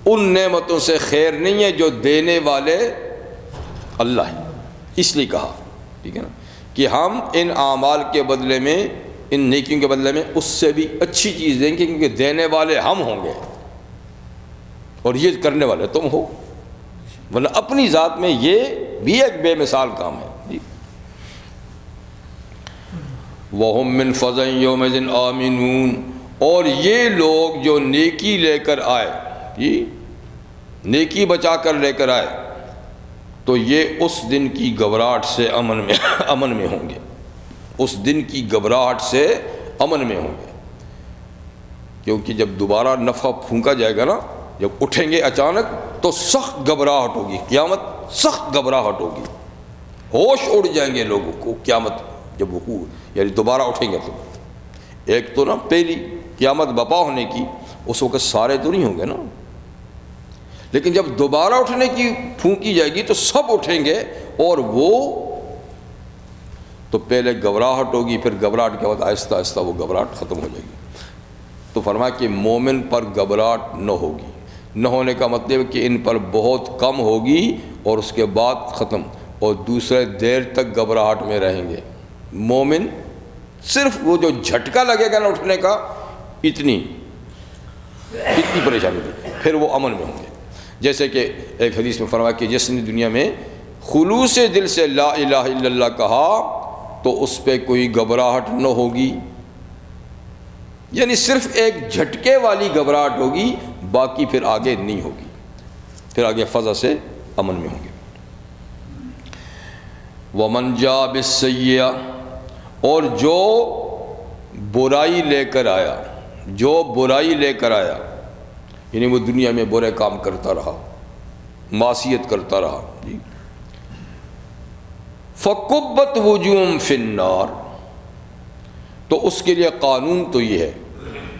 उन नेमतों से खैर नहीं है जो देने वाले अल्लाह हैं। इसलिए कहा, ठीक है ना, कि हम इन आमाल के बदले में इन नेकियों के बदले में उससे भी अच्छी चीज़ देंगे, क्योंकि देने वाले हम होंगे। और ये करने वाले तुम हो। वरना अपनी ज़ात में ये भी एक बेमिसाल काम है। वहम मिन फ़ज़न योमिन आमिनून। और ये लोग जो नेकी लेकर आए, जी, नेकी बचा कर लेकर आए तो ये उस दिन की घबराहट से अमन में अमन में होंगे। उस दिन की घबराहट से अमन में होंगे। क्योंकि जब दोबारा नफ़ा फूका जाएगा ना, जब उठेंगे अचानक तो सख्त घबराहट होगी। क़्यामत सख्त घबराहट होगी। होश उड़ जाएँगे लोगों को, क़्यामत जब वो यानी दोबारा उठेंगे तो। एक तो ना, पहली क़्यामत बपा होने की, उस वक्त सारे तो नहीं होंगे ना। लेकिन जब दोबारा उठने की फूकी जाएगी तो सब उठेंगे और वो तो पहले घबराहट होगी, फिर घबराहट के बाद आहिस्ता आहिस्ता वो घबराहट ख़त्म हो जाएगी। तो फरमा कि मोमिन पर घबराहट न होगी। न होने का मतलब कि इन पर बहुत कम होगी और उसके बाद ख़त्म। और दूसरे देर तक घबराहट में रहेंगे। मोमिन सिर्फ़ वो जो झटका लगेगा ना उठने का, इतनी इतनी परेशानी थी फिर वो अमन में होंगे। जैसे कि एक हदीस में फरमा कि जिसने दुनिया में खुलूस दिल से ला इल्लल्लाह कहा तो उस पर कोई घबराहट न होगी। यानी सिर्फ़ एक झटके वाली घबराहट होगी, बाकी फिर आगे नहीं होगी। फिर आगे फ़ज़ा से अमन में होंगे। वमन जा जाबिसैया और जो बुराई लेकर आया, जो बुराई लेकर आया, यानी वो दुनिया में बुरे काम करता रहा मासीत करता रहा फ़कुब्बत वजूम फिन्नार। तो उसके लिए कानून तो ये है।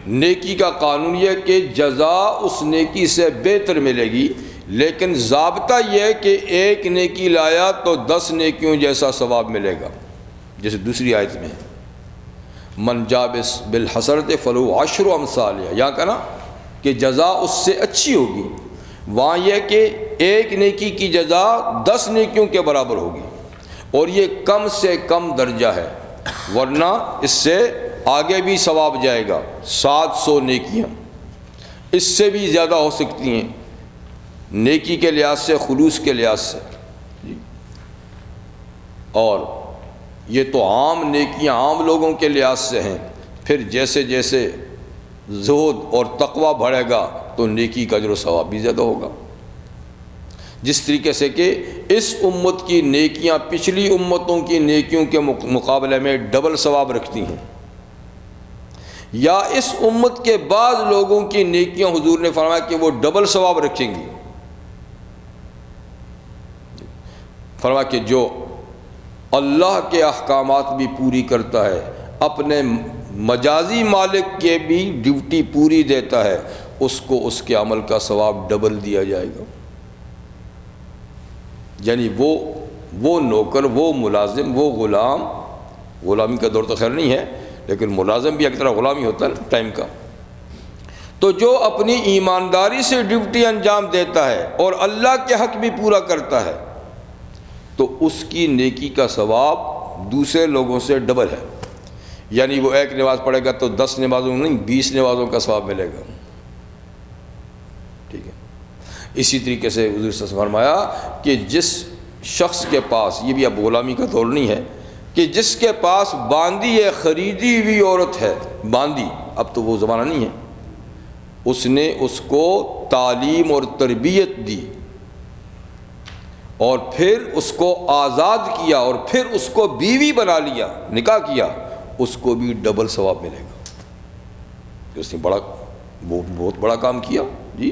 नेकी का कानून यह कि जजा उस नेकी से बेहतर मिलेगी, लेकिन जबता यह है कि एक नेकी लाया तो दस नेकियों जैसा सवाब मिलेगा, जैसे दूसरी आयत में मन जाब बिल हसरत फ़लू आशर अमसाल। यहाँ का ना कि जजा उससे अच्छी होगी। वहाँ यह कि एक नेकी की जजा दस नेकियों के बराबर होगी। और ये कम से कम दर्जा है, वरना इससे आगे भी सवाब जाएगा। सात सौ नेकियाँ। इससे भी ज़्यादा हो सकती हैं। नेकी के लिहाज से, खलूस के लिहाज से। और ये तो आम नेकियाँ, आम लोगों के लिहाज से हैं। फिर जैसे जैसे जहद और तकवा बढ़ेगा तो नेकी का जो सवाब भी ज़्यादा होगा। जिस तरीके से कि इस उम्मत की नेकियाँ, पिछली उम्मतों की नेकियों के मुकाबले में डबल सवाब रखती हैं। या इस उम्मत के बाद लोगों की नेकियाँ हुजूर ने फरमाया कि वो डबल सवाब रखेंगी। फरमा कि जो अल्लाह के अहकाम भी पूरी करता है, अपने मजाजी मालिक के भी ड्यूटी पूरी देता है, उसको उसके अमल का सवाब डबल दिया जाएगा। यानी वो वो नौकर, वो मुलाजिम, वो ग़ुलाम, ग़ुलामी का दौर तो खैर नहीं है, लेकिन मुलाजिम भी एक तरह ग़ुलामी होता है टाइम का। तो जो अपनी ईमानदारी से ड्यूटी अंजाम देता है और अल्लाह के हक भी पूरा करता है तो उसकी नेकी का सवाब दूसरे लोगों से डबल है। यानी वो एक नमाज़ पढ़ेगा तो दस नमाज़ों नहीं, बीस नमाज़ों का सवाब मिलेगा ठीक है इसी तरीके से हजूर फरमाया कि जिस शख्स के पास, ये भी अब ग़ुलामी का दौर नहीं है, कि जिसके पास बांदी है ख़रीदी हुई औरत है, बांदी, अब तो वो ज़माना नहीं है, उसने उसको तालीम और तरबियत दी और फिर उसको आज़ाद किया और फिर उसको बीवी बना लिया, निकाह किया, उसको भी डबल सवाब मिलेगा। उसने बड़ा बहुत बहुत बड़ा काम किया, जी।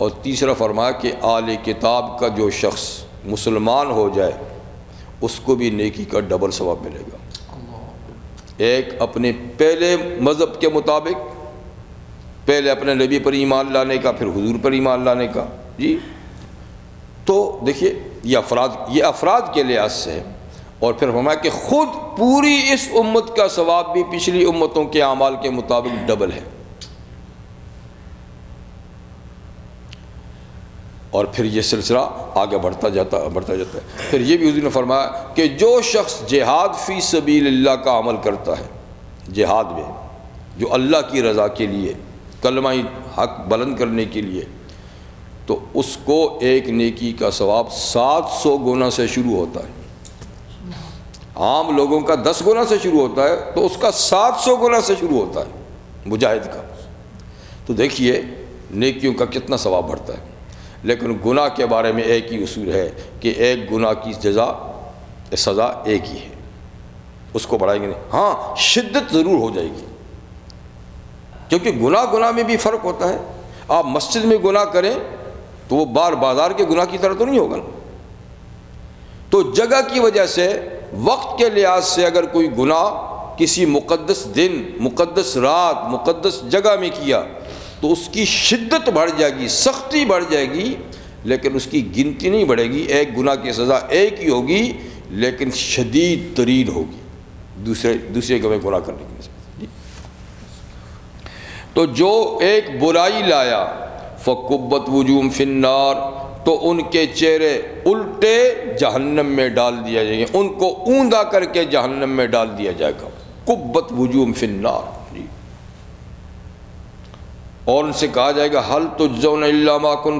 और तीसरा फरमाया कि आल किताब का जो शख्स मुसलमान हो जाए, उसको भी नेकी का डबल सवाब मिलेगा। एक अपने पहले मज़हब के मुताबिक, पहले अपने नबी पर ईमान लाने का, फिर हुजूर पर ईमान लाने का। जी? तो देखिए, ये अफराद ये अफराद के लिहाज से है। और फिर फरमाया कि ख़ुद पूरी इस उम्मत का सवाब भी पिछली उम्मतों के अमाल के मुताबिक डबल है। और फिर ये सिलसिला आगे बढ़ता जाता बढ़ता जाता है। फिर ये भी उस ने फरमाया कि जो शख्स जिहाद फ़ी सबील्ला का अमल करता है, जिहाद में, जो अल्लाह की रज़ा के लिए कलमाई हक बुलंद करने के लिए तो उसको एक नेकी का सवाब सात सौ गुना से शुरू होता है। आम लोगों का दस गुना से शुरू होता है तो उसका सात सौ गुना से शुरू होता है, मुजाहिद का। तो देखिए, नेकियों का कितना सवाब बढ़ता है। लेकिन गुनाह के बारे में एक ही उसूल है कि एक गुनाह की सज़ा सज़ा एक ही है। उसको बढ़ाएँगे नहीं। हाँ शिद्दत ज़रूर हो जाएगी। क्योंकि गुनाह गुनाह में भी फ़र्क होता है। आप मस्जिद में गुनाह करें तो वो बार बाज़ार के गुनाह की तरह तो नहीं होगा तो जगह की वजह से, वक्त के लिहाज से अगर कोई गुनाह किसी मुक़दस दिन मुक़दस रात मुक़दस जगह में किया तो उसकी शिद्दत बढ़ जाएगी, सख्ती बढ़ जाएगी, लेकिन उसकी गिनती नहीं बढ़ेगी। एक गुना की सज़ा एक ही होगी, लेकिन शदीद तरीन होगी। दूसरे दूसरे के गुना करने की तो जो एक बुराई लाया, फ़कुब्बत वजूम फिन्नार तो उनके चेहरे उल्टे जहन्नम में डाल दिया जाएँगे। उनको ऊंधा करके जहन्नम में डाल दिया जाएगा। कुब्बत वजूम फिन्नार। और उनसे कहा जाएगा, हल तो जौन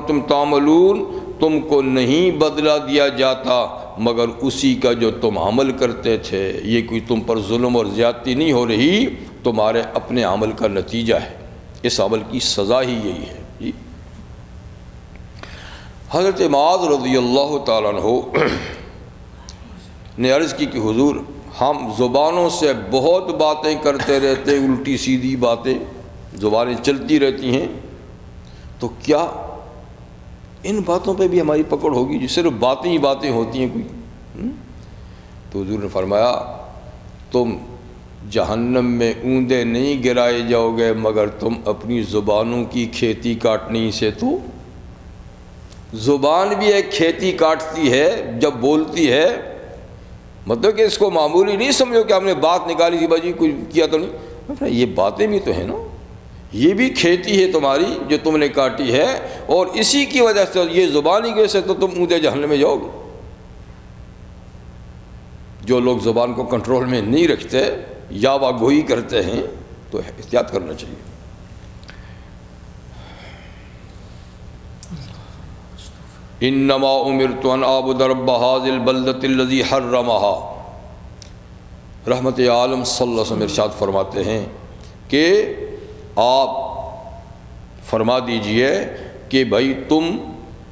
तुम तामलून, तुमको नहीं बदला दिया जाता, मगर उसी का जो तुम अमल करते थे, ये कोई तुम पर जुल्म और ज़्यादती नहीं हो रही, तुम्हारे अपने अमल का नतीजा है। इस अमल की सज़ा ही यही है। जी। हज़रत माज रज़ी अल्लाह तहो ने अर्ज़ की कि हुजूर, हम ज़ुबानों से बहुत बातें करते रहते, उल्टी सीधी बातें ज़ुबानें चलती रहती हैं तो क्या इन बातों पे भी हमारी पकड़ होगी जो सिर्फ़ बातें ही बातें होती हैं कोई? हम्म? तो हजूर ने फरमाया, तुम जहन्नम में ऊंदे नहीं गिराए जाओगे, मगर तुम अपनी ज़ुबानों की खेती काटने से तो ज़ुबान भी एक खेती काटती है, जब बोलती है मतलब कि इसको मामूली नहीं समझो कि हमने बात निकाली थी भाजी कुछ किया तो नहीं ये बातें भी तो हैं ना ये भी खेती है तुम्हारी जो तुमने काटी है, और इसी की वजह से ये ज़ुबानी की वजह से तो तुम ऊँधे जहन में जाओगे? जो लोग ज़ुबान को कंट्रोल में नहीं रखते या वागोही करते हैं तो एहतियात करना चाहिए। इन नमा उमिर तो आबुदर बहाजिल बल्दतिल्लजी हर रमहा रहमत आलम सल्लम इरशाद फरमाते हैं कि आप फरमा दीजिए कि भाई तुम,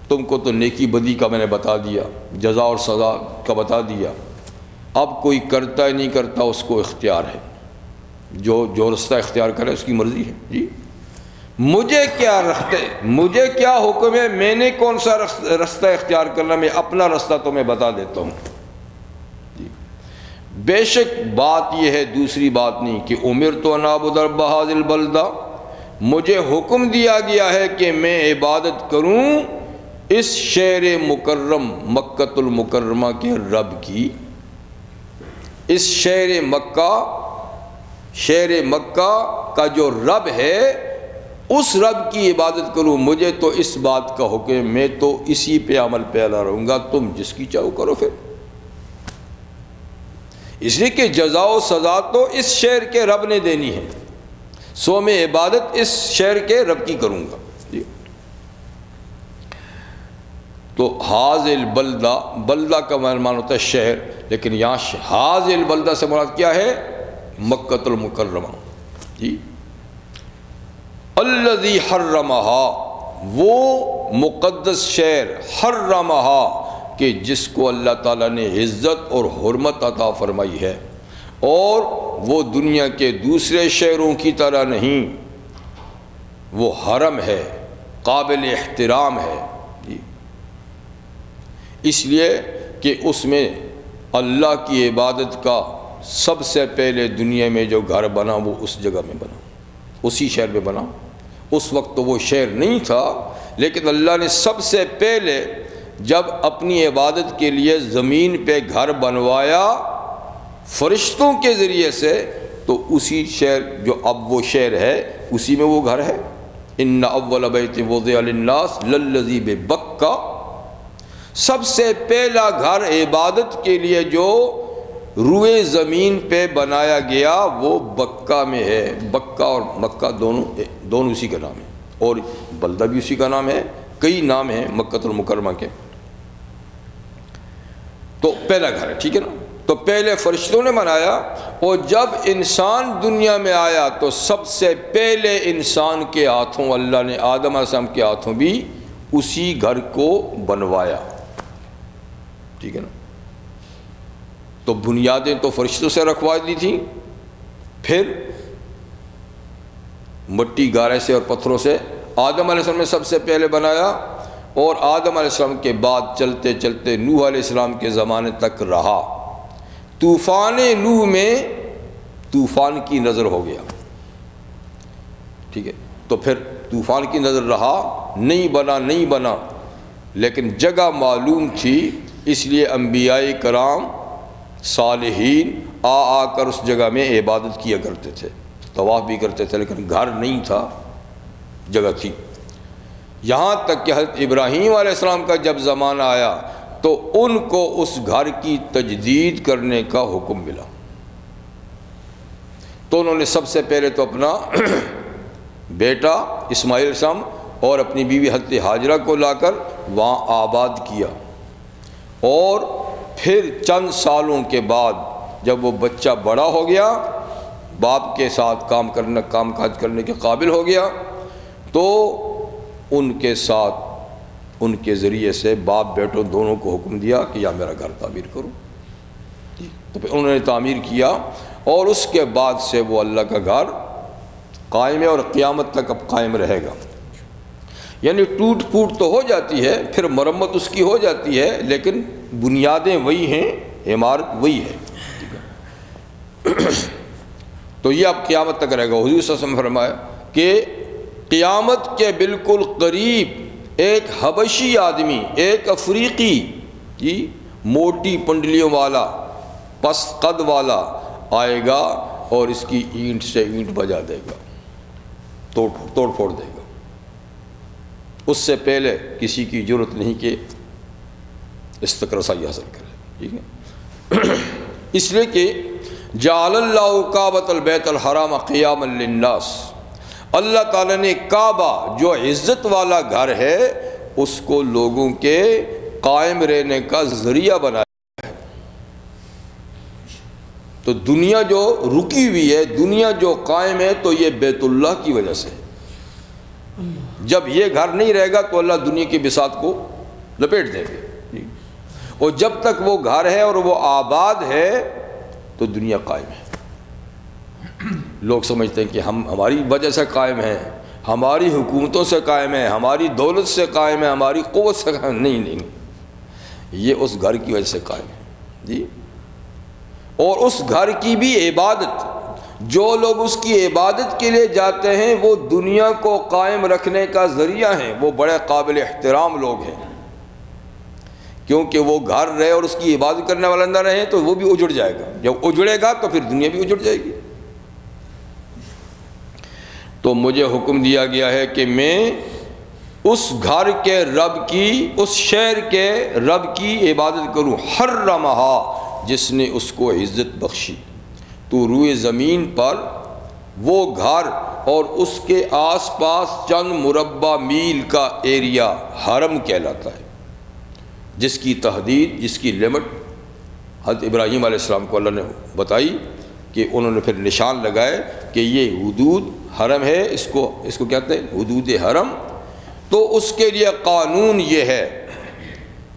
तुमको तो नेकी बदी का मैंने बता दिया, जजा और सज़ा का बता दिया। अब कोई करता है, नहीं करता, उसको इख्तियार है। जो जो रास्ता इख्तियार करे, उसकी मर्ज़ी है। जी। मुझे क्या रखते, मुझे क्या हुक्म है, मैंने कौन सा रास्ता इख्तियार करना, मैं अपना रास्ता तो मैं बता देता हूँ। बेशक बात यह है, दूसरी बात नहीं, कि उमिर तो अनाबुदर बहादिल बलदा। मुझे हुक्म दिया गया है कि मैं इबादत करूँ इस शेर मुकर्रम मक्तुलमकरमा के रब की। इस शेर मक्का शेर मक्का का जो रब है, उस रब की इबादत करूँ। मुझे तो इस बात का हुक्म मैं तो इसी पे अमल पैदा रहूँगा, तुम जिसकी चाहो करो फिर। इसलिए कि जजाओ सज़ा तो इस शहर के रब ने देनी है। सो में इबादत इस शहर के रब की करूँगा। तो हाजिल बल्दा बल्दा का मान होता है शहर, लेकिन यहाँ हाजिल बल्दा से मुराद क्या है? मक्तुलमकरमा जी। अल्लजी हर्रमहा, वो मुक़दस शहर हर्रमहा कि जिसको अल्लाह ताला ने इज़्ज़त और हरमत अता फरमाई है, और वो दुनिया के दूसरे शहरों की तरह नहीं, वो हरम है, काबिल एहतराम है। जी। इसलिए कि उसमें अल्लाह की इबादत का सबसे पहले दुनिया में जो घर बना, वो उस जगह में बना, उसी शहर में बना। उस वक्त तो वो शहर नहीं था, लेकिन अल्लाह ने सबसे पहले जब अपनी इबादत के लिए ज़मीन पे घर बनवाया फरिश्तों के ज़रिए से तो उसी शहर जो अब वो शहर है, उसी में वो घर है। इन अव्वल बैत वज़नास लल्लजीब बक्का सबसे पहला घर इबादत के लिए जो रुए ज़मीन पे बनाया गया, वो बक्का में है। बक्का और मक्का दोनों दोनों उसी का नाम है। और बल्दा भी उसी का नाम है, कई नाम हैं मक्तुलमकरमा के। तो पहला घर है, ठीक है ना? तो पहले फरिश्तों ने बनाया और जब इंसान दुनिया में आया तो सबसे पहले इंसान के हाथों, अल्लाह ने आदम आसम के हाथों भी उसी घर को बनवाया। ठीक है ना? तो बुनियादें तो फरिश्तों से रखवा दी थी, फिर मट्टी गारे से और पत्थरों से आदम आसम ने सबसे पहले बनाया और आदम आसम के बाद चलते चलते नूह आसमाम के ज़माने तक रहा। तूफ़ान नूह में तूफ़ान की नज़र हो गया। ठीक है तो फिर तूफ़ान की नज़र रहा, नहीं बना नहीं बना, लेकिन जगह मालूम थी, इसलिए अम्बियाई कराम, सालहीन आ, आकर उस जगह में इबादत किया करते थे, तवाफ़ भी करते थे, लेकिन घर नहीं था, जगह थी। यहाँ तक कि हज़रत इब्राहीम आसमाम का जब ज़माना आया तो उनको उस घर की तजदीद करने का हुक्म मिला। तो उन्होंने सबसे पहले तो अपना बेटा इस्माइल सम और अपनी बीवी हज़रत हाजरा को लाकर वहाँ आबाद किया। और फिर चंद सालों के बाद जब वो बच्चा बड़ा हो गया, बाप के साथ काम करना काम काज करने के काबिल हो गया तो उनके साथ, उनके ज़रिए से बाप बेटों दोनों को हुक्म दिया कि या मेरा घर तामीर करो। तो फिर उन्होंने तामीर किया और उसके बाद से वो अल्लाह का घर कायम है और क़्यामत तक अब कायम रहेगा। यानी टूट फूट तो हो जाती है, फिर मरम्मत उसकी हो जाती है, लेकिन बुनियादें वही हैं, इमारत वही है। तो ये अब क़्यामत तक रहेगा। हजूर सम फरमाया कि क़ियामत के बिल्कुल करीब एक हबशी आदमी, एक अफ्रीकी की मोटी पंडलियों वाला पस कद वाला आएगा और इसकी ईंट से ईंट बजा देगा, तोड़ तोड़ फोड़ देगा। उससे पहले किसी की ज़रूरत नहीं कि रसाई हासिल करे, ठीक है? इसलिए कि जाल्लाकाबतल बैतल हराम क़ियामन्नास अल्लाह ताला ने काबा, जो इज़्ज़त वाला घर है, उसको लोगों के कायम रहने का ज़रिया बनाया है। तो दुनिया जो रुकी हुई है, दुनिया जो कायम है तो ये बैतुल्लाह की वजह से जब ये घर नहीं रहेगा तो अल्लाह दुनिया की बिसात को लपेट देंगे। और जब तक वो घर है और वो आबाद है तो दुनिया कायम है। लोग समझते हैं कि हम, हमारी वजह से कायम है, हमारी हुकूमतों से कायम है, हमारी दौलत से कायम है, हमारी क़वत से कायम नहीं नहीं। ये उस घर की वजह से कायम है। जी? और उस घर की भी इबादत, जो लोग उसकी इबादत के लिए जाते हैं, वो दुनिया को कायम रखने का ज़रिया है। वो बड़े काबिल एहतराम लोग हैं। क्योंकि वो घर रहे और उसकी इबादत करने वाला ना रहे तो वो भी उजड़ जाएगा। जब उजड़ेगा तो फिर दुनिया भी उजड़ जाएगी। तो मुझे हुक्म दिया गया है कि मैं उस घर के रब की, उस शहर के रब की इबादत करूँ, हर रमहा जिसने उसको इज़्ज़त बख्शी। तो रुए ज़मीन पर वो घर और उसके आसपास चंद मुरबा मील का एरिया हरम कहलाता है, जिसकी तहदीद, जिसकी लिमिट हज इब्राहिम आसमाम को अल्लाह ने बताई कि उन्होंने फिर निशान लगाए कि ये हदूद हरम है, इसको इसको कहते हैं? हदूद हरम। तो उसके लिए कानून ये है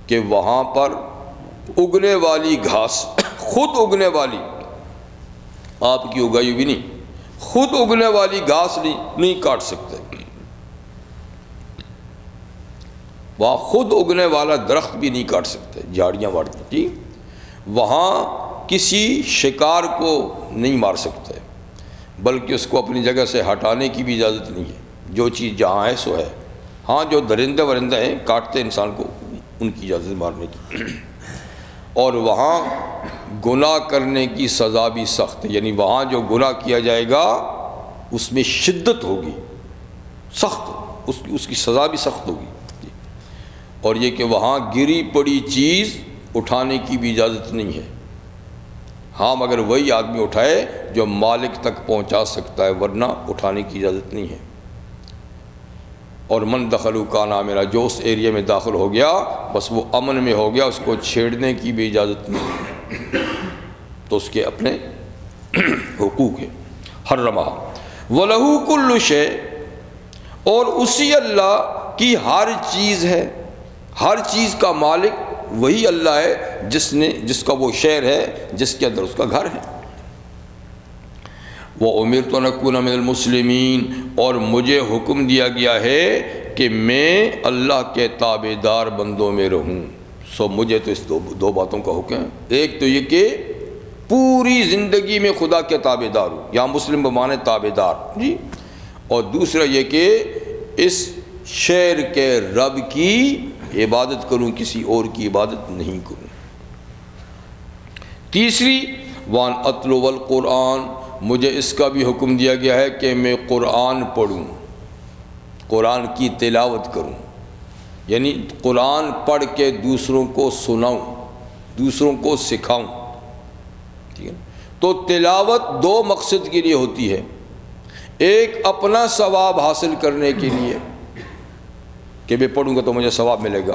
कि वहाँ पर उगने वाली घास, खुद उगने वाली, आपकी उगाई भी नहीं, खुद उगने वाली घास नहीं नहीं काट सकते। वहाँ खुद उगने वाला दरख्त भी नहीं काट सकते, झाड़ियाँ वाड़ियाँ जी वहाँ किसी शिकार को नहीं मार सकते। बल्कि उसको अपनी जगह से हटाने की भी इजाज़त नहीं है। जो चीज़ जहाँ है, सो है। हाँ जो दरिंदे वरिंदे हैं, काटते इंसान को उनकी इजाज़त मारने की। और वहाँ गुनाह करने की सज़ा भी सख्त यानी वहाँ जो गुनाह किया जाएगा, उसमें शिद्दत होगी। सख्त उसकी उसकी सज़ा भी सख्त होगी। और ये कि वहाँ गिरी पड़ी चीज़ उठाने की भी इजाज़त नहीं है। हाँ मगर वही आदमी उठाए जो मालिक तक पहुँचा सकता है, वरना उठाने की इजाज़त नहीं है। और मन दखलू का नाम मेरा, जो उस एरिया में दाखिल हो गया, बस वो अमन में हो गया, उसको छेड़ने की भी इजाज़त नहीं है। तो उसके अपने हकूक़ है। हर रमा व लहू कुल्लुश और उसी अल्लाह की हर चीज़ है, हर चीज़ का मालिक वही अल्लाह है जिसने, जिसका वो शहर है, जिसके अंदर उसका घर है। वह उमिर तो नकून मुसलिमीन, और मुझे हुक्म दिया गया है कि मैं अल्लाह के ताबेदार बंदों में रहूँ। सो मुझे तो इस दो दो बातों का हुक्म है। एक तो ये कि पूरी ज़िंदगी में खुदा के ताबेदार हूँ, या मुस्लिम बमाने ताबेदार। जी। और दूसरा ये कि इस शेर के रब की इबादत करूँ, किसी और की इबादत नहीं करूँ। तीसरी, वान अतलवल कुरान मुझे इसका भी हुक्म दिया गया है कि मैं कुरान पढ़ूँ कुरान की तिलावत करूँ। यानी कुरान पढ़ के दूसरों को सुनाऊँ, दूसरों को सिखाऊँ, ठीक है? तो तिलावत दो मकसद के लिए होती है। एक, अपना सवाब हासिल करने के लिए कि मैं पढ़ूँगा तो मुझे सवाब मिलेगा।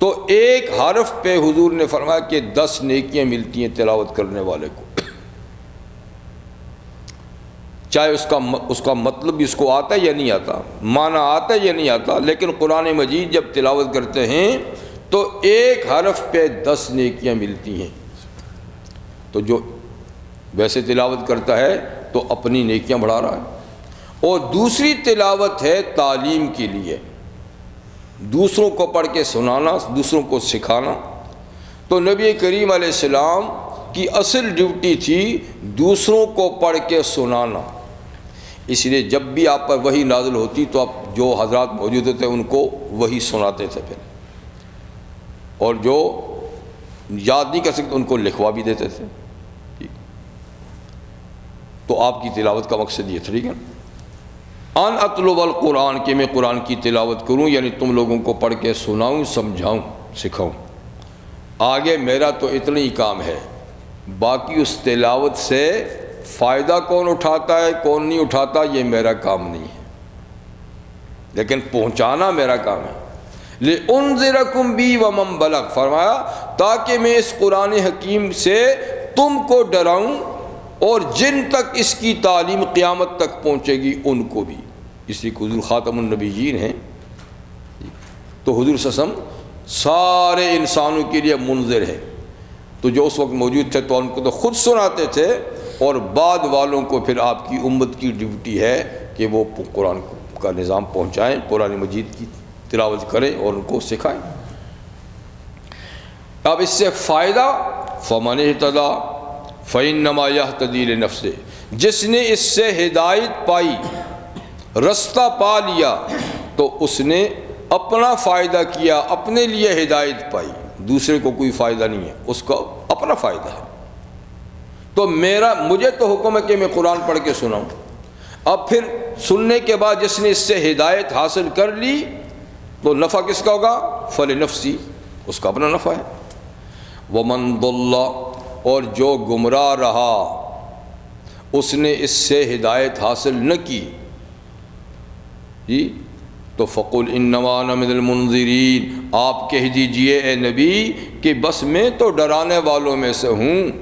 तो एक हरफ पे हुजूर ने फरमाया कि दस नेकियाँ मिलती हैं तिलावत करने वाले को। चाहे उसका उसका मतलब इसको आता है या नहीं आता, माना आता है या नहीं आता, लेकिन कुरान मजीद जब तिलावत करते हैं तो एक हरफ पे दस नेकियाँ मिलती हैं। तो जो वैसे तिलावत करता है तो अपनी नेकियाँ बढ़ा रहा है। और दूसरी तिलावत है तालीम के लिए। दूसरों को पढ़ के सुनाना, दूसरों को सिखाना। तो नबी करीम आसमाम की असल ड्यूटी थी दूसरों को पढ़ के सुनाना। इसलिए जब भी आप पर वही नाजल होती तो आप जो हज़रत मौजूद थे उनको वही सुनाते थे फिर। और जो याद नहीं कर सकते, उनको लिखवा भी देते थे। तो आपकी तिलावत का मकसद ये ठीक है? अन अतलवल कुरान के मैं कुरान की तिलावत करूँ, यानी तुम लोगों को पढ़ के सुनाऊँ, समझाऊँ, सिखाऊँ। आगे मेरा तो इतना ही काम है। बाकी उस तिलावत से फ़ायदा कौन उठाता है, कौन नहीं उठाता, ये मेरा काम नहीं है। लेकिन पहुँचाना मेरा काम है। ले उन ज़रकुम बी व मम बलग, फरमाया, ताकि मैं इस कुरान हकीम से तुमको डराऊँ और जिन तक इसकी तालीम क़्यामत तक पहुँचेगी, उनको भी। इसी हजूर ख़ातमनबीन हैं। तो हजूर ससम सारे इंसानों के लिए मुनजर है। तो जो उस वक्त मौजूद थे तो उनको तो ख़ुद सुनाते थे और बाद वालों को फिर आपकी उम्मत की ड्यूटी है कि वो कुरान का निज़ाम पहुँचाएँ, कुरान मजीद की तिलावत करें और उनको सिखाएँ। अब इससे फ़ायदा, फ़मन तदा फ़ैन नमा यह तदील नफ्स जिसने इससे हिदायत पाई, रास्ता पा लिया तो उसने अपना फ़ायदा किया, अपने लिए हिदायत पाई। दूसरे को कोई फ़ायदा नहीं है, उसका अपना फ़ायदा है। तो मेरा, मुझे तो हुक्म है कि मैं कुरान पढ़ के सुनाऊँ। अब फिर सुनने के बाद जिसने इससे हिदायत हासिल कर ली तो नफ़ा किसका होगा? फल नफसी, उसका अपना नफ़ा है। वमनदुल्ला और जो गुमराह रहा, उसने इससे हिदायत हासिल न की। जी तो फ़कुल इन मुंजरीन आप कह दीजिए, ए नबी, कि बस मैं तो डराने वालों में से हूँ,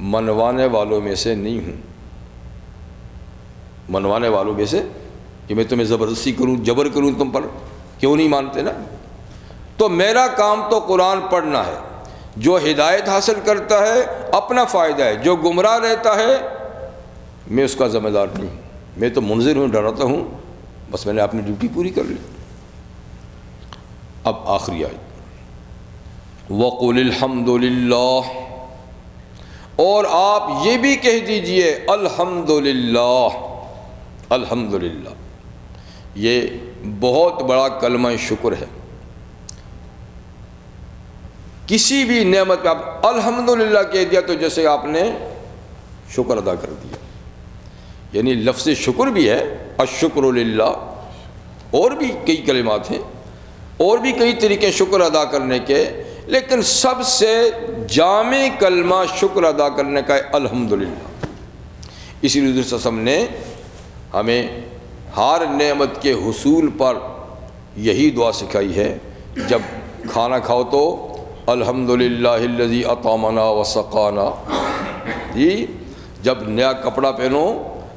मनवाने वालों में से नहीं हूँ। मनवाने वालों में से? कि मैं तुम्हें ज़बरदस्ती करूँ, जबर करूँ तुम पर? क्यों नहीं मानते ना? तो मेरा काम तो कुरान पढ़ना है। जो हिदायत हासिल करता है, अपना फ़ायदा है। जो गुमराह रहता है, मैं उसका ज़िम्मेदार नहीं मैं तो मुंजिर हूँ, डराता हूँ। बस मैंने अपनी ड्यूटी पूरी कर ली। अब आखिरी आयत। वक़ुलहमदिल्ला और आप ये भी कह दीजिए, अल्हम्दुलिल्लाह। अल्हम्दुलिल्लाह। ये बहुत बड़ा कलमा शुक्र है। किसी भी नेमत पे आप अल्हम्दुलिल्लाह कह दिया तो जैसे आपने शुक्र अदा कर दिया। यानी लफ्ज़ शुक्र भी है, अशुक्र और भी कई कलिमात हैं, और भी कई तरीके शुक्र अदा करने के, लेकिन सबसे जाम कलमा शुक्र अदा करने का है अल्हम्दुलिल्लाह। इसीलिए ससम ने हमें हर नेमत के हसूल पर यही दुआ सिखाई है, जब खाना खाओ तो अल्हम्दुलिल्लाहिल्लज़ी अतामना व सकाना। जी, जब नया कपड़ा पहनो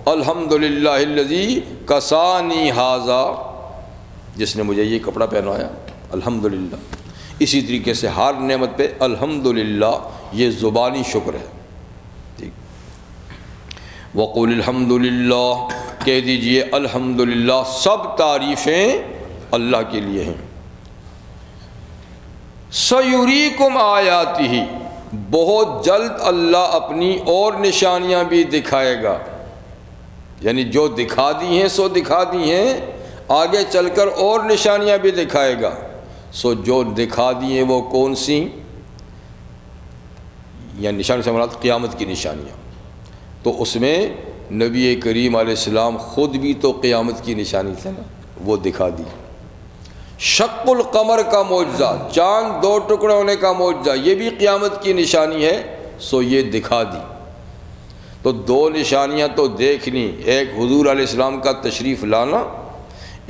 अल्हम्दुलिल्लाहिल्लज़ी कसानी हाजा। जिसने मुझे ये कपड़ा पहनाया, अल्हम्दुलिल्लाह। इसी तरीके से हर नेमत पे अल्हम्दुलिल्लाह, ये ज़ुबानी शुक्र है। ठीक। वक़ुलहमदिल्ला कह दीजिए, अल्हम्दुलिल्लाह, सब तारीफ़ें अल्लाह के लिए हैं। सयूरी कुम आयाती ही बहुत जल्द अल्लाह अपनी और निशानियाँ भी दिखाएगा। यानी जो दिखा दी हैं, सो दिखा दी हैं, आगे चलकर और निशानियाँ भी दिखाएगा। सो जो दिखा दी हैं, वो कौन सी? या निशान से मराद क़ियामत की निशानियाँ। तो उसमें नबी करीम आसमाम ख़ुद भी तो क़ियामत की निशानी थे ना, वो दिखा दी। शक्ल कमर का मुआवजा चाँद दो टुकड़े होने का मुआवजा ये भी क़ियामत की निशानी है, सो ये दिखा दी। तो दो निशानियाँ तो देखनी, एक हजूर आसमाम का तशरीफ़ लाना,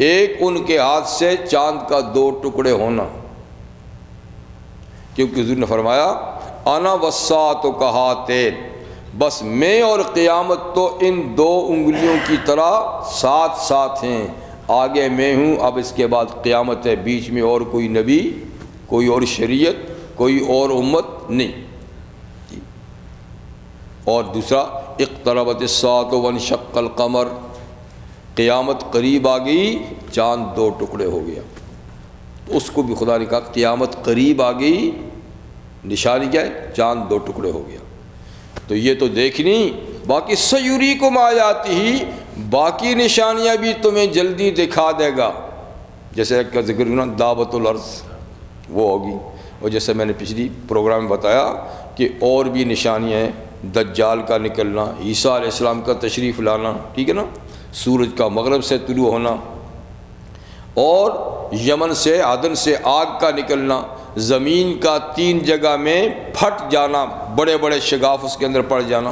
एक उनके हाथ से चाँद का दो टुकड़े होना। क्योंकि हजूर ने फरमाया आना वस्सा तो कहा तेल बस मैं और क़ियामत तो इन दो उंगलियों की तरह साथ साथ हैं। आगे मैं हूँ, अब इसके बाद क़्यामत है, बीच में और कोई नबी, कोई और शरीयत, कोई और उम्मत नहीं। और दूसरा, इकतरबत सात वन शक्ल कमर, क़ियामत करीब आ गई, चाँद दो टुकड़े हो गया। तो उसको भी खुदा ने कहा, क़्यामत करीब आ गई, निशानी क्या है? चाँद दो टुकड़े हो गया। तो ये तो देखनी, बाकी सयूरी को मायाती ही बाकी निशानियाँ भी तुम्हें जल्दी दिखा देगा। जैसे का ज़िक्र दावतुलर्ज़ वो होगी। और जैसे मैंने पिछली प्रोग्राम में बताया कि और भी निशानियाँ हैं, दज्जाल का निकलना, ईसा इस्लाम का तशरीफ़ लाना, ठीक है ना? सूरज का मगरब से तुलू होना, और यमन से, आदन से आग का निकलना, ज़मीन का तीन जगह में फट जाना बड़े बड़े शगाफ उसके अंदर पड़ जाना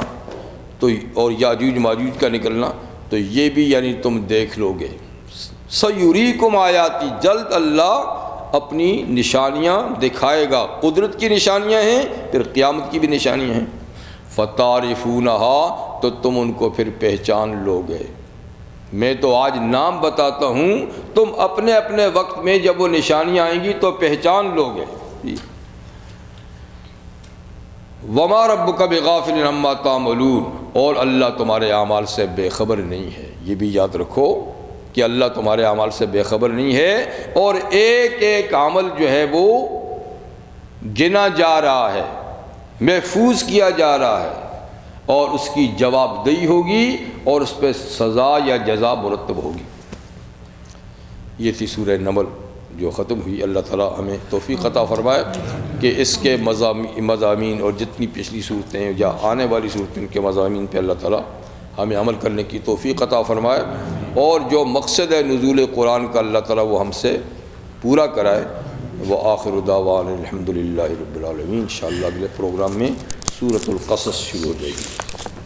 तो और याजूज माजूज का निकलना तो ये भी यानी तुम देख लोगे। सयूरी कुम आयाती, जल्द अल्लाह अपनी निशानियाँ दिखाएगा। कुदरत की निशानियाँ हैं, फिर क़्यामत की भी निशानियाँ हैं। फ़तारफ़ूनहा तो तुम उनको फिर पहचान लोगे। मैं तो आज नाम बताता हूँ, तुम अपने अपने वक्त में जब वो निशानियाँ आएँगी तो पहचान लोगे। वमा रब का बेगाफिल तामलून। और अल्लाह तुम्हारे अमाल से बेखबर नहीं है। ये भी याद रखो कि अल्लाह तुम्हारे अमाल से बेखबर नहीं है और एक एक अमल जो है वो गिना जा रहा है, महफूज किया जा रहा है और उसकी जवाबदेही होगी और उस पर सज़ा या जजा मुरतब होगी। ये थी सूर नमल। जो ख़त्म हुई, अल्लाह ताला हमें तोफ़ी ख़ता फ़रमाए कि इसके मजामी और जितनी पिछली सूरतें या आने वाली सूरतें के मजामी पर अल्लाह ताला हमें अमल करने की तोफ़ी क़ता फ़रमाए और जो मकसद है नज़ुल कुरान का, अल्लाह ताला वो हमसे पूरा कराए। व आखिर दावानमदिल्ला रबालमीन इन अगले प्रोग्राम में सूरतुल्क़स शुरू हो जाएगी।